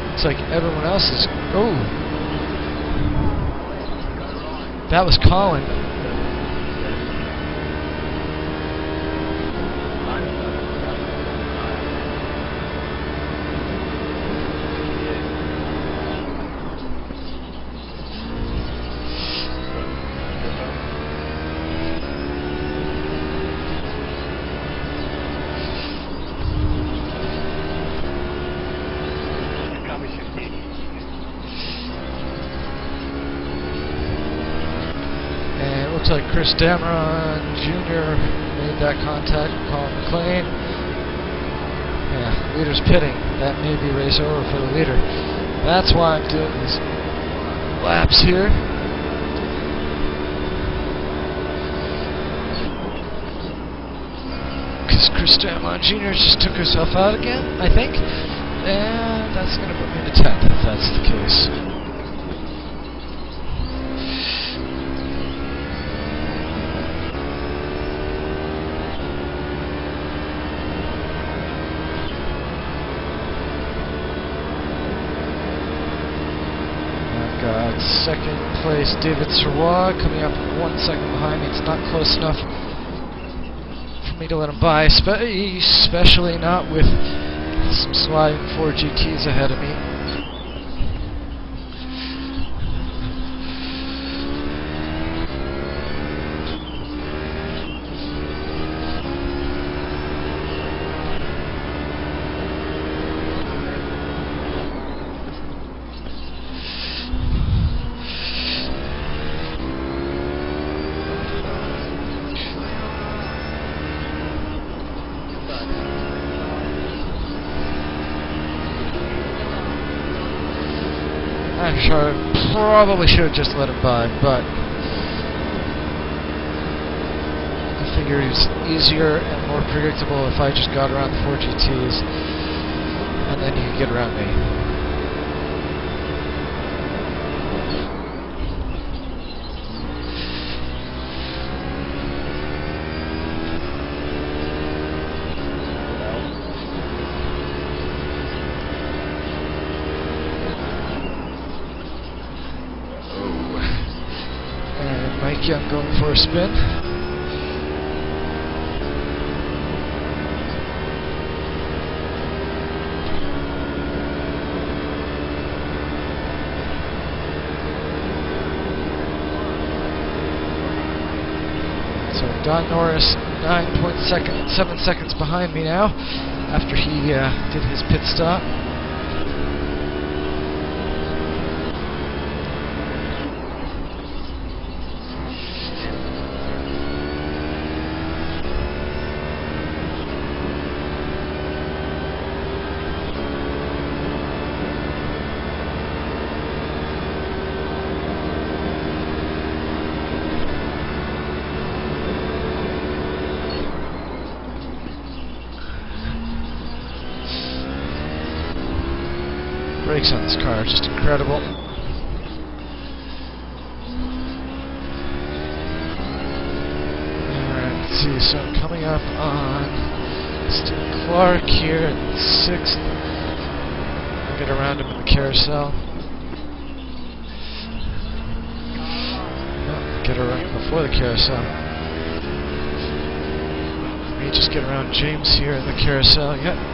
Looks like everyone else is. Oh, that was Colin. And it looks like Chris Dameron Jr. made that contact with Colin McLean. Yeah, leader's pitting. That may be race over for the leader. That's why I'm doing these laps here. Because Chris Dameron Jr. just took herself out again, I think. And that's going to put me to 10th if that's the case. I've got second place David Sirois coming up one second behind me. It's not close enough for me to let him by, spe- especially not with some sliding Ford GTs ahead of me. I'm sure probably should have just let him by, but I figure it's easier and more predictable if I just got around the Ford GTs and then you could get around me. Mike going for a spin. So Don Norris, 9.7 seconds behind me now, after he uh, did his pit stop. Brakes on this car is just incredible. Alright, let's see. So coming up on Stu Clark here in sixth. I'll get around him in the carousel. Get around before the carousel. Just get around James here in the carousel. Yep.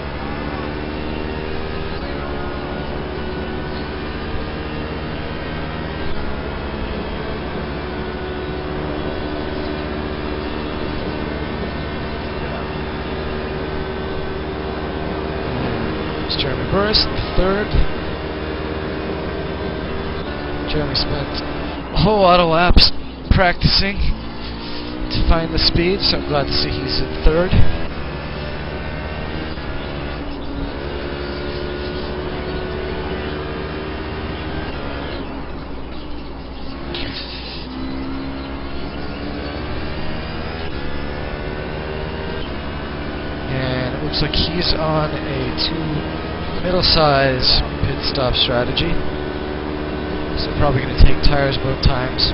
In third. Jeremy spent a whole lot of laps practicing to find the speed, so I'm glad to see he's in third. And it looks like he's on a two middle-size pit stop strategy. So probably going to take tires both times.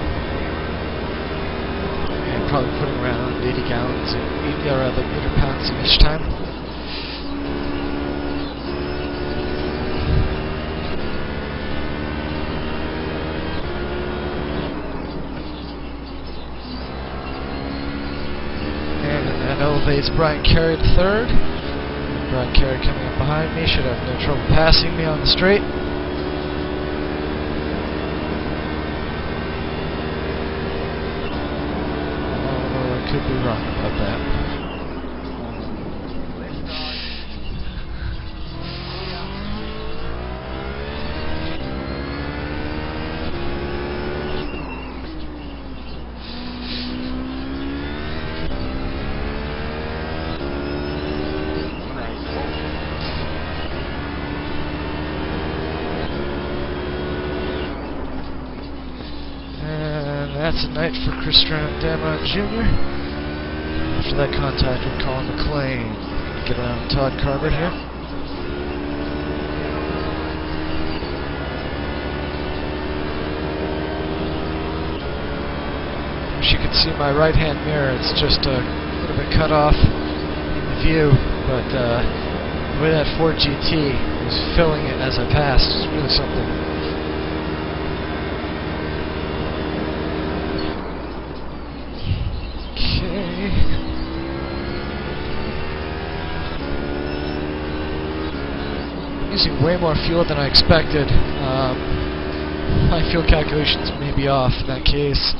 And probably putting around 80 gallons, in, 80 or rather 80 pounds each time. And that elevates Brian Carey to third. Brian Carey coming behind me should have no trouble passing me on the straight. Although I could be wrong about that. Left side. And that's a night for Chris Dameron Jr. After that contact with Colin McLean. Get around Todd Carver here. As you can see my right hand mirror, it's just a little bit cut off in the view, but uh, the way that Ford GT was filling it as I passed is really something. Okay. Using way more fuel than I expected. Um, my fuel calculations may be off in that case.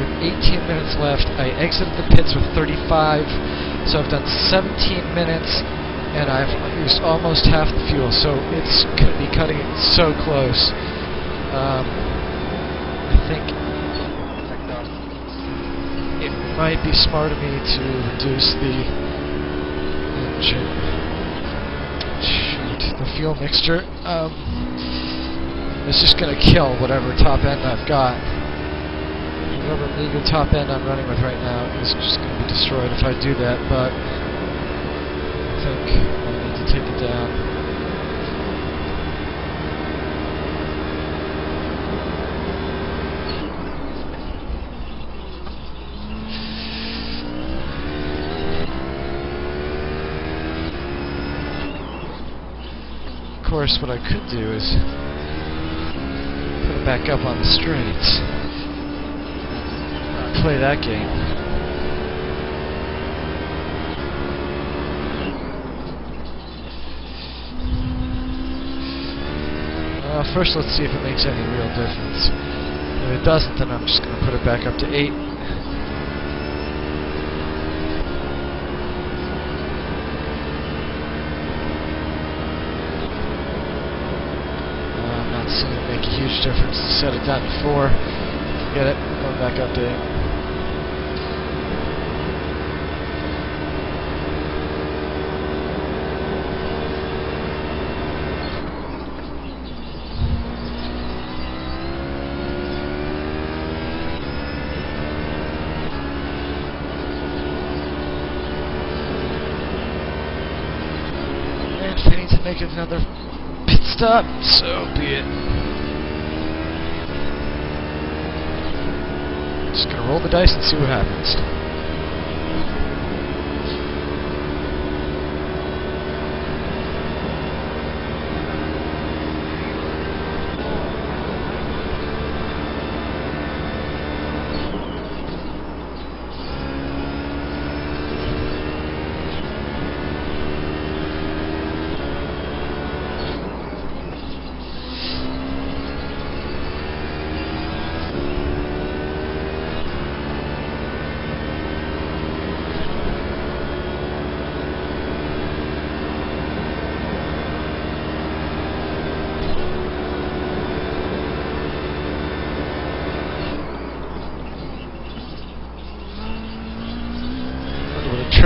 With 18 minutes left. I exited the pits with 35, so I've done 17 minutes, and I've used almost half the fuel. So it's going to be cutting it so close. Um, I think it might be smart of me to reduce the engine, shoot, the fuel mixture. Um, it's just going to kill whatever top end I've got whatever meager top end I'm running with right now is just going to be destroyed if I do that, but I think I need to take it down. Of course, what I could do is put it back up on the straights play that game. Uh, first, let's see if it makes any real difference. If it doesn't, then I'm just going to put it back up to 8. Uh, I'm not seeing it make a huge difference to set it to 4. Get it? Going back up to 8. And need to make another pit stop, so be it. Just gonna roll the dice and see what happens.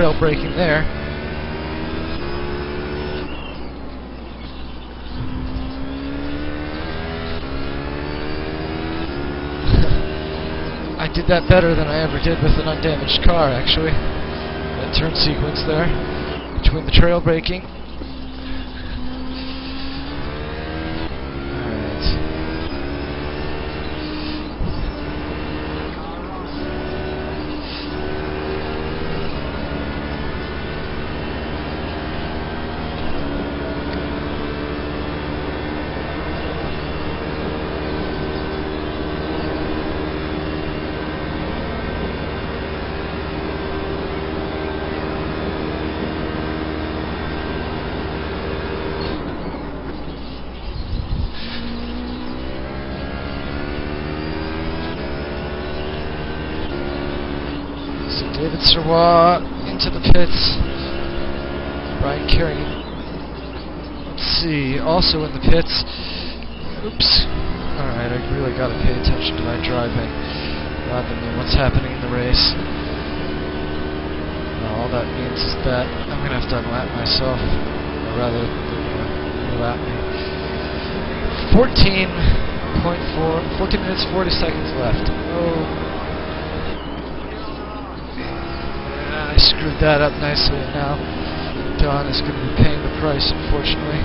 Trail braking there. I did that better than I ever did with an undamaged car, actually. That turn sequence there, between the trail braking. Alright. So Into the pits. Brian Carey. Let's see, also in the pits. Oops. Alright, I really gotta pay attention to my driving rather than what's happening in the race. Now, all that means is that I'm gonna have to unlap myself, or rather, uh, lap me. 14.4, 14 minutes 40 seconds left. Oh. I screwed that up nicely, now Don is going to be paying the price, unfortunately.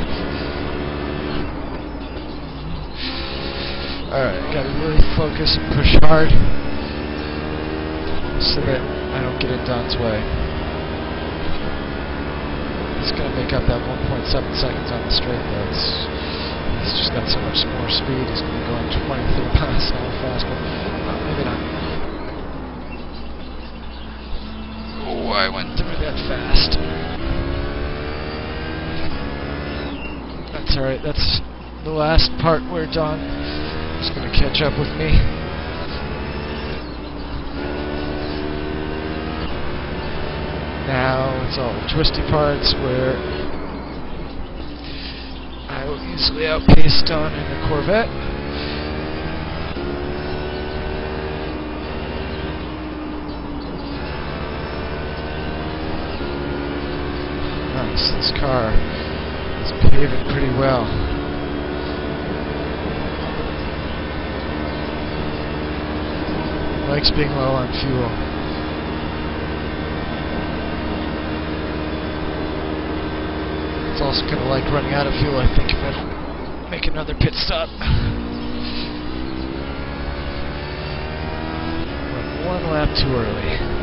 Alright, gotta really focus and push hard so that I don't get in Don's way. He's gonna make up that 1.7 seconds on the straight, though. He's just got so much more speed, he's gonna be going 20, 30 miles an hour faster. Uh, maybe not. Alright, that's the last part where Don is going to catch up with me. Now it's all the twisty parts where I will easily outpace Don in the Corvette. Nice, this car is paving pretty well. Likes being low on fuel. It's also kind of like running out of fuel, I think, if I make another pit stop. One lap too early.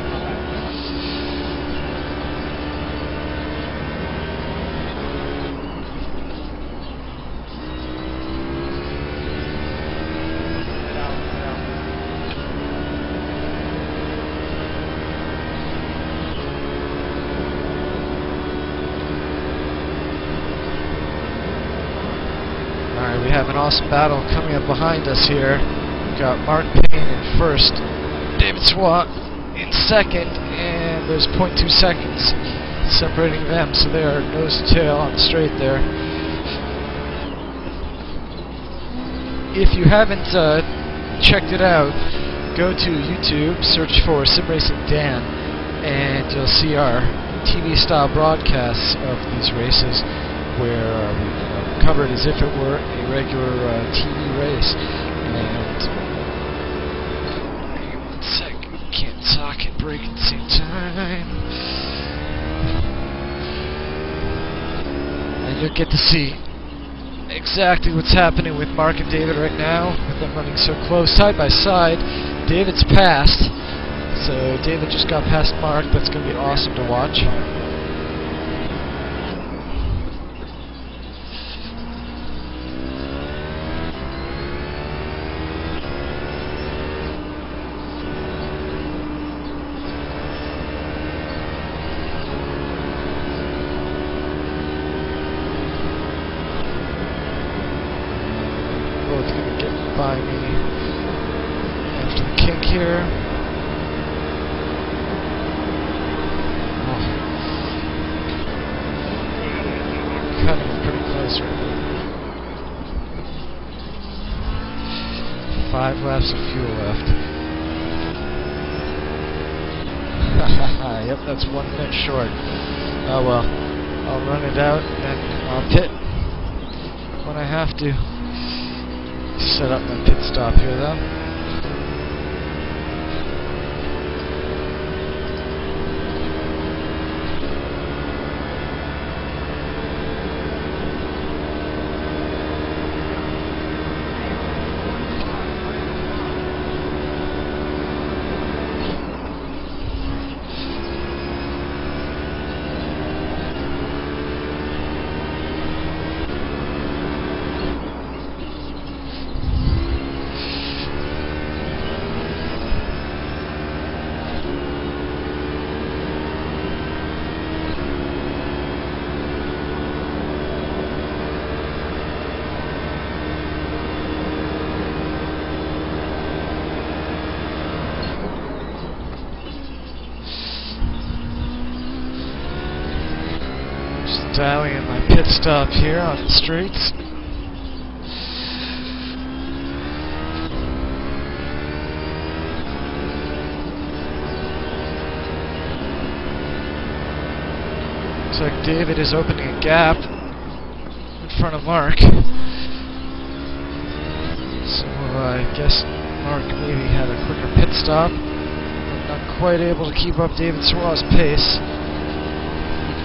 Awesome battle coming up behind us here. We've got Mark Payne in first, David Sirois in second, and there's 0.2 seconds separating them, so they are nose to tail on the straight there. If you haven't uh, checked it out, go to YouTube, search for Sim Racing Dan, and you'll see our TV style broadcasts of these races where uh, we you know, cover it as if it were a regular uh, TV race. And hang on one sec, can't talk and brake at the same time. And you'll get to see exactly what's happening with Mark and David right now, with them running so close side by side. David's passed, so David just got past Mark. That's going to be awesome to watch. Dialing in my pit stop here on the streets. Looks like David is opening a gap in front of Mark. So uh, I guess Mark maybe had a quicker pit stop. Not quite able to keep up David Sirois's pace.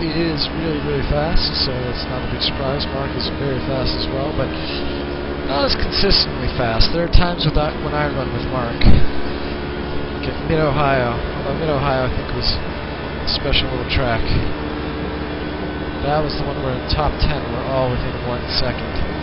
It is really, really fast, so it's not a big surprise. Mark is very fast as well, but not as consistently fast. There are times when I run with Mark. At Mid-Ohio. Although Mid-Ohio, I think, was a special little track. That was the one where the top 10 were all within one second.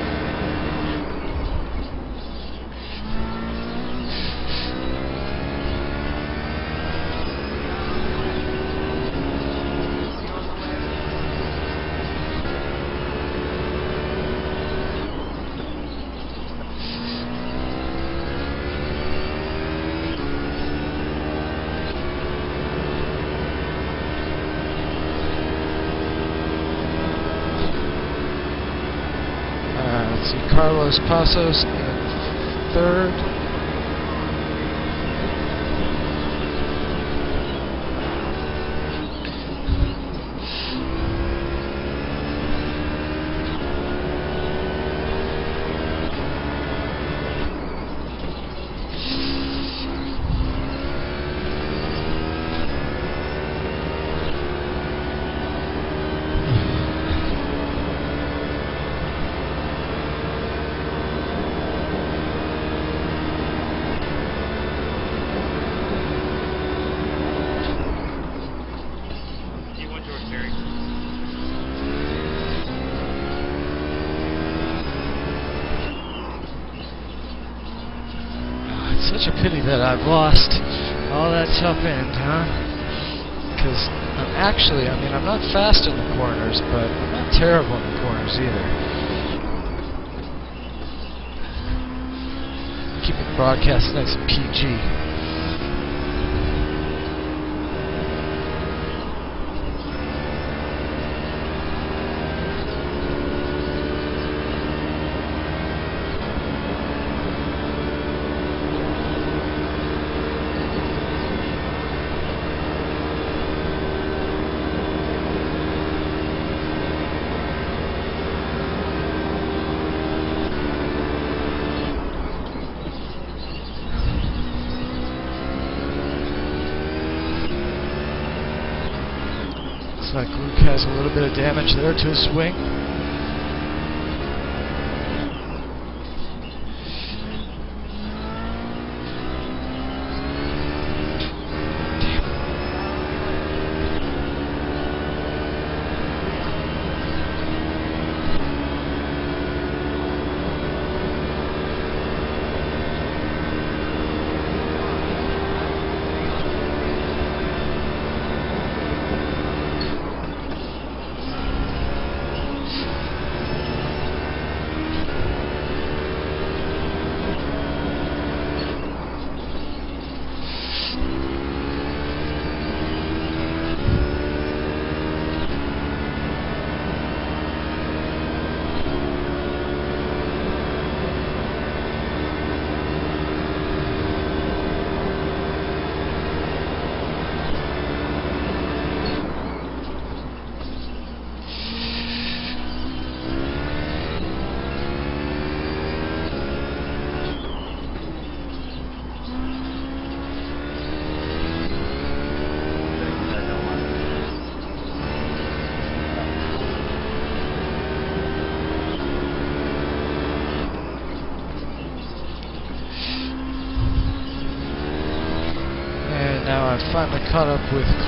Uh, let's Carlos Pasos in third. Oh, it's such a pity that I've lost all that top end, huh? Because I'm actually, I mean, I'm not fast in the corners, but I'm not terrible in the corners either. Keeping broadcast nice and PG. Looks like Luke has a little bit of damage there to his swing.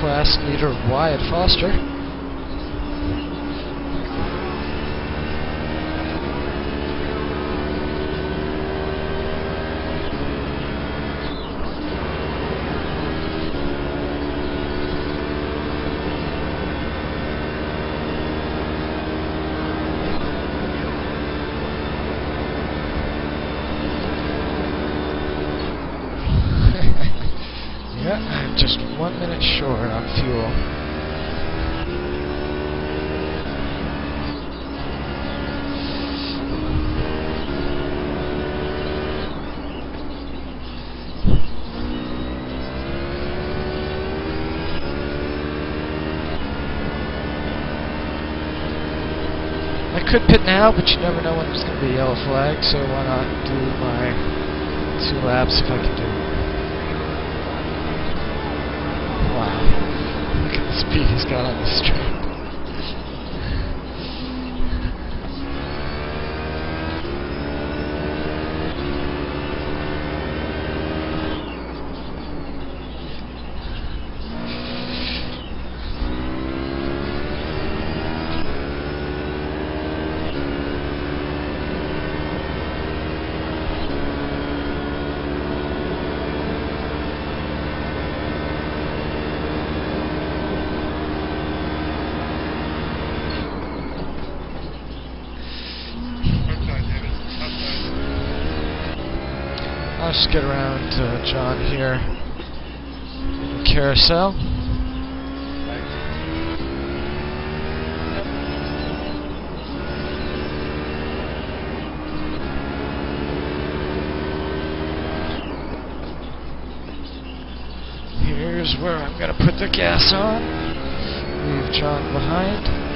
Class leader Wyatt Foster. yeah, I'm just one minute short on fuel. I could pit now, but you never know when there's going to be a yellow flag, so why not do my two laps if I can do it. Wow. Look at the speed he's got on this track. I'll just get uh, John here. Carousel. Here's where I'm gonna put the gas on. Leave John behind.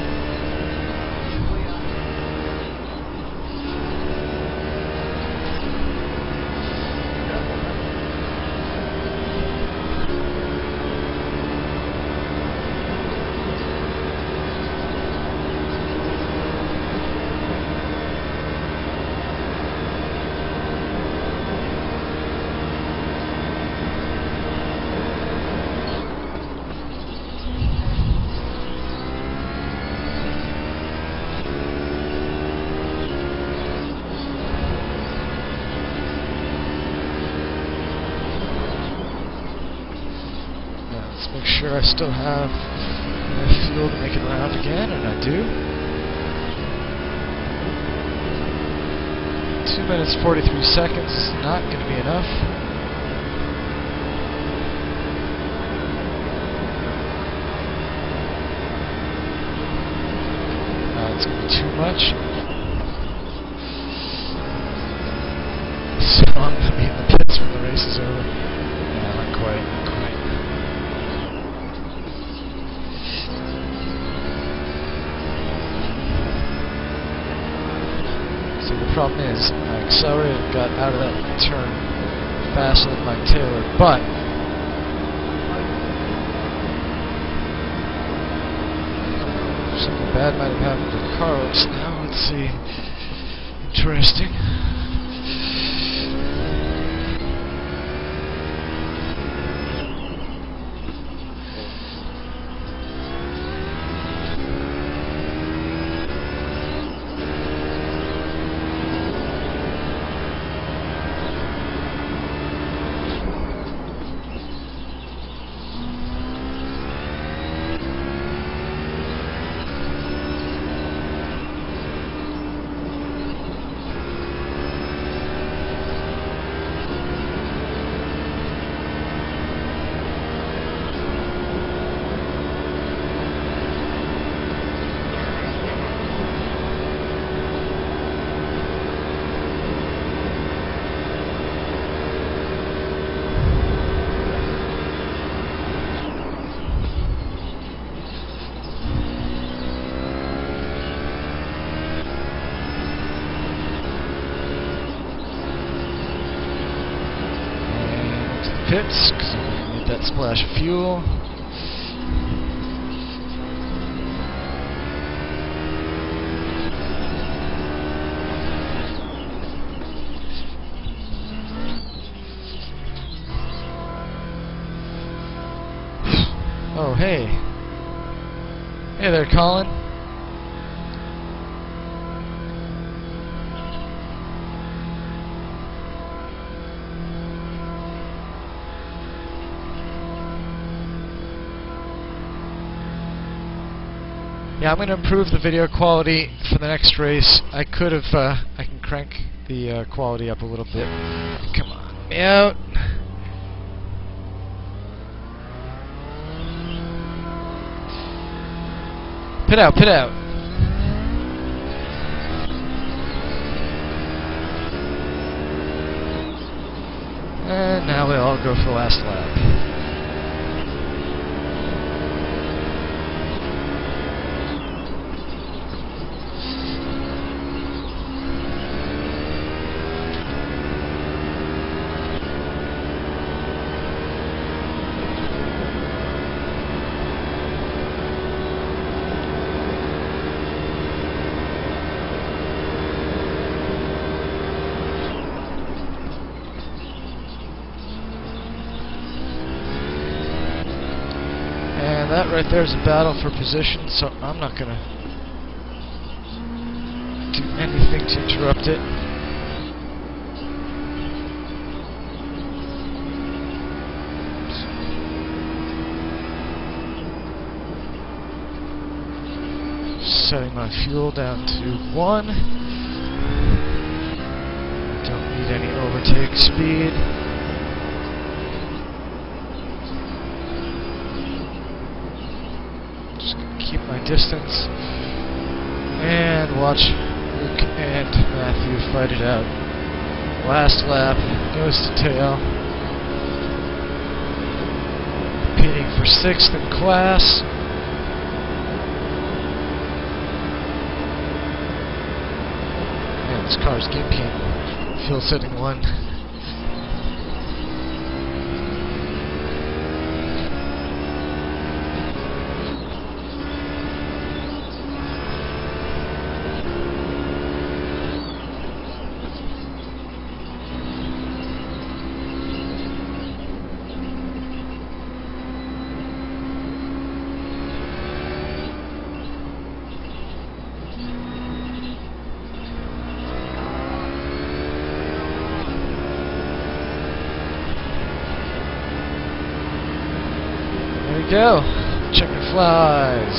Now, let's make sure I still have enough fuel to make it around again, and I do. 2 minutes 43 seconds is not going to be enough. Uh, it's going to be too much. So I'm going to be in the pits when the race is over. Yeah, not quite, not quite. See, the problem is, I got out of that turn faster than Mike Taylor, but something bad might have happened to Carlos. Now, let's see. Interesting. To need that splash of fuel. Oh, hey. Hey there, Colin. Yeah, I'm going to improve the video quality for the next race. I could have, uh, I can crank the uh, quality up a little bit. Come on, me out. Pit out, pit out. And now we all go for the last lap. And that right there is a battle for position, so I'm not gonna do anything to interrupt it. Setting my fuel down to one. Don't need any overtake speed. Just gonna keep my distance and watch Luke and Matthew fight it out. Last lap goes to tail. Competing for sixth in class. Man, this car's gimpy. Fuel setting one. There we go. Chicken flies.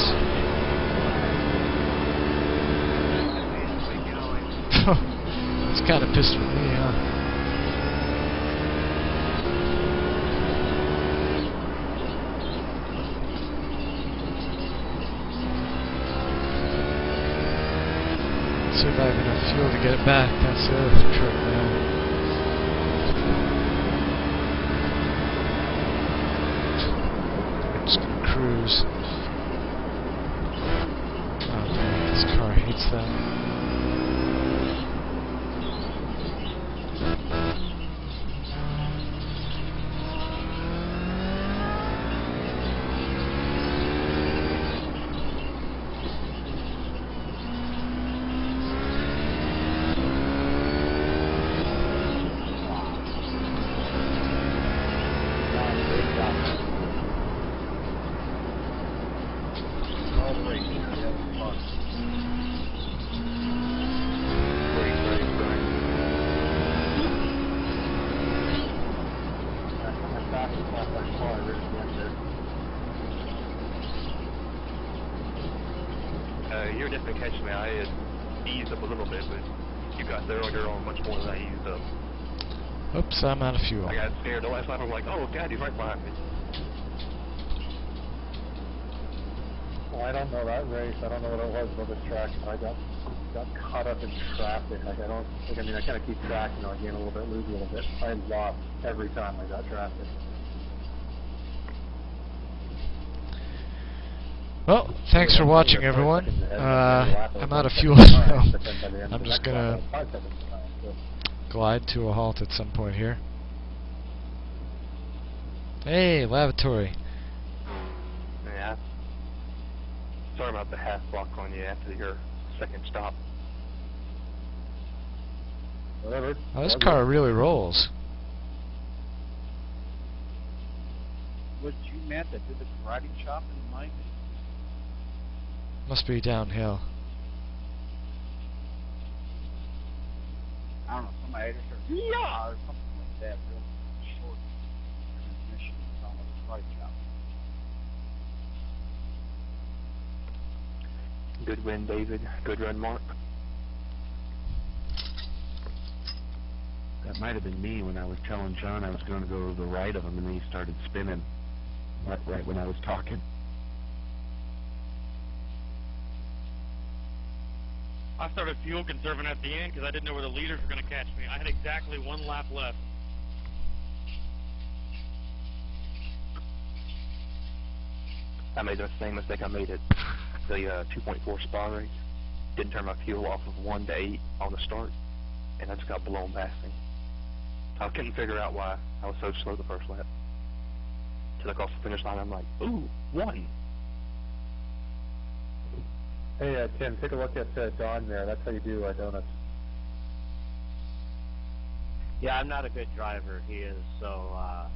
it's kind of pissed with me, huh? See if I have enough fuel to get it back. That's the other trick now. Just gonna cruise. Oh man, this car hates that. Uh, you definitely catch me. I had eased up a little bit, but you got there on your own much more than I eased up. Oops, I'm out of fuel. I got scared the last time. I'm like, oh, God, he's right behind me. Well, I don't know that race. I don't know what it was about the track. I got got caught up in traffic. Like I don't. Like, I mean, I kind of keep track. You know, I gain a little bit, lose a little bit. I lost every time I got traffic. Well, thanks for watching, everyone. Uh, I'm out of fuel times, now. but then by the end of I'm just next lap, gonna I was five seconds behind, so. glide to a halt at some point here. Hey, lavatory. Yeah. Sorry about the half block on you after your second stop. Whatever. Oh, this car really rolls. was you Matt that did the karate chop in Mike? Must be downhill. I don't know, somebody just heard yeah or something like that, real short transmission sound like a karate chop. Good win, David. Good run, Mark. That might have been me when I was telling John I was going to go to the right of him, and then he started spinning right, right when I was talking. I started fuel conserving at the end because I didn't know where the leaders were going to catch me. I had exactly one lap left. I made the same mistake I made at the uh, 2.4 spa race. Didn't turn my fuel off of 1 to 8 on the start, and I just got blown past him. I couldn't figure out why I was so slow the first lap. Till I crossed the finish line, I'm like, ooh, one. Hey, uh, Tim, take a look at uh, Don there. That's how you do uh, donuts. Yeah, I'm not a good driver. He is, so uh,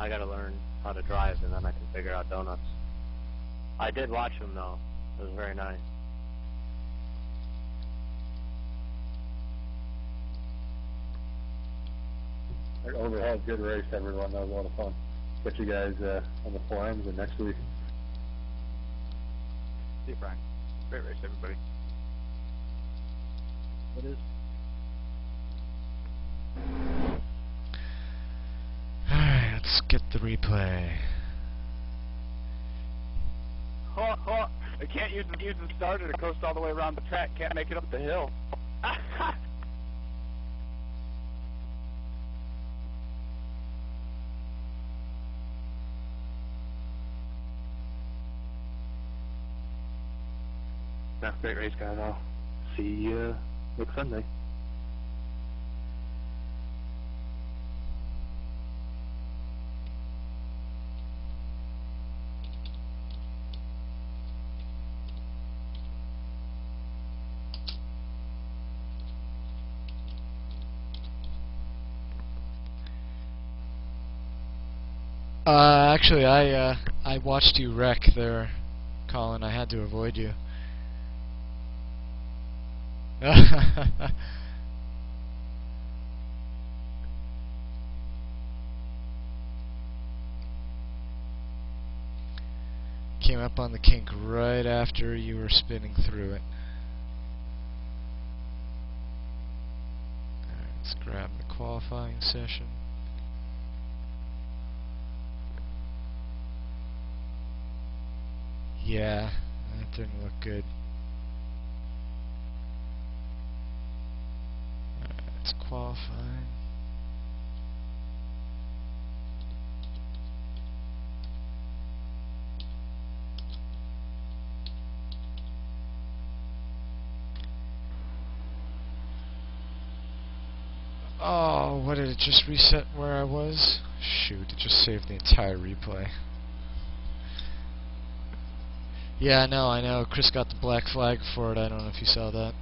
I got to learn how to drive, and then I can figure out donuts. I did watch him though. It was very nice. Overall, good race, everyone. That was a lot of fun. Catch you guys uh, on the forums and next week. See you, Brian. Great race, everybody. What is? Alright, let's get the replay. Oh, oh, I can't use, use the starter to coast all the way around the track. Can't make it up the hill. Yeah, great race, guys. I'll see you next Sunday. Uh, actually, I, uh, I watched you wreck there, Colin. I had to avoid you. Came up on the kink right after you were spinning through it. Alright, let's grab the qualifying session. Yeah, that didn't look good. Alright, let's qualify. Oh, what did it just reset where I was? Shoot, it just saved the entire replay. Yeah, I know, I know. Chris got the black flag for it. I don't know if you saw that.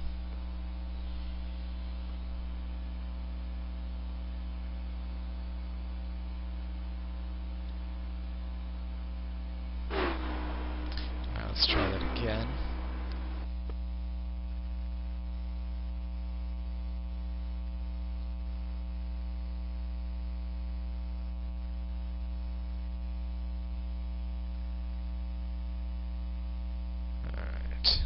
Alright, let's try that again. Alright.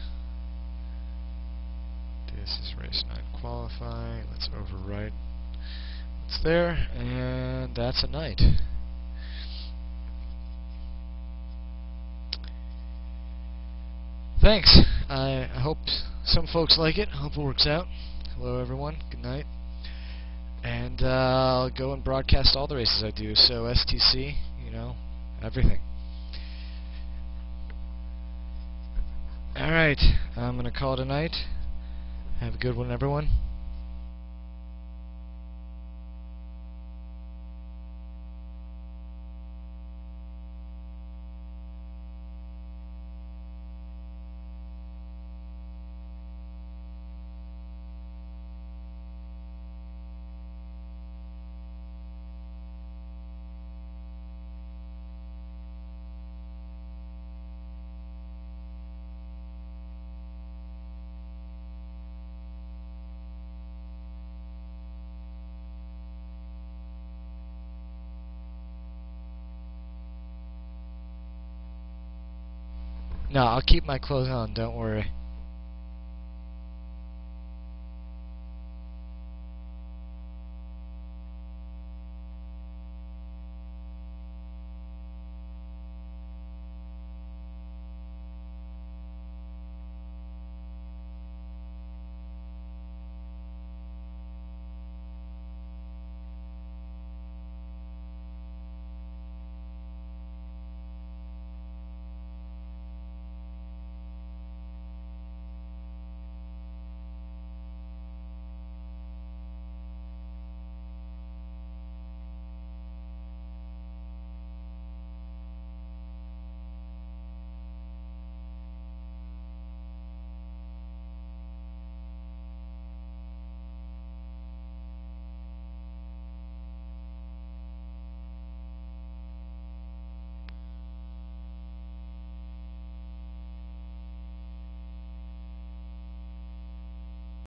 This is race 9 qualifying. Let's overwrite what's there, and that's a night. Thanks. I, hope some folks like it. Hope it works out. Hello, everyone. Good night. And uh, I'll go and broadcast all the races I do. So STC, you know, everything. Alright, I'm going to call it a night. Have a good one, everyone. No, I'll keep my clothes on, don't worry.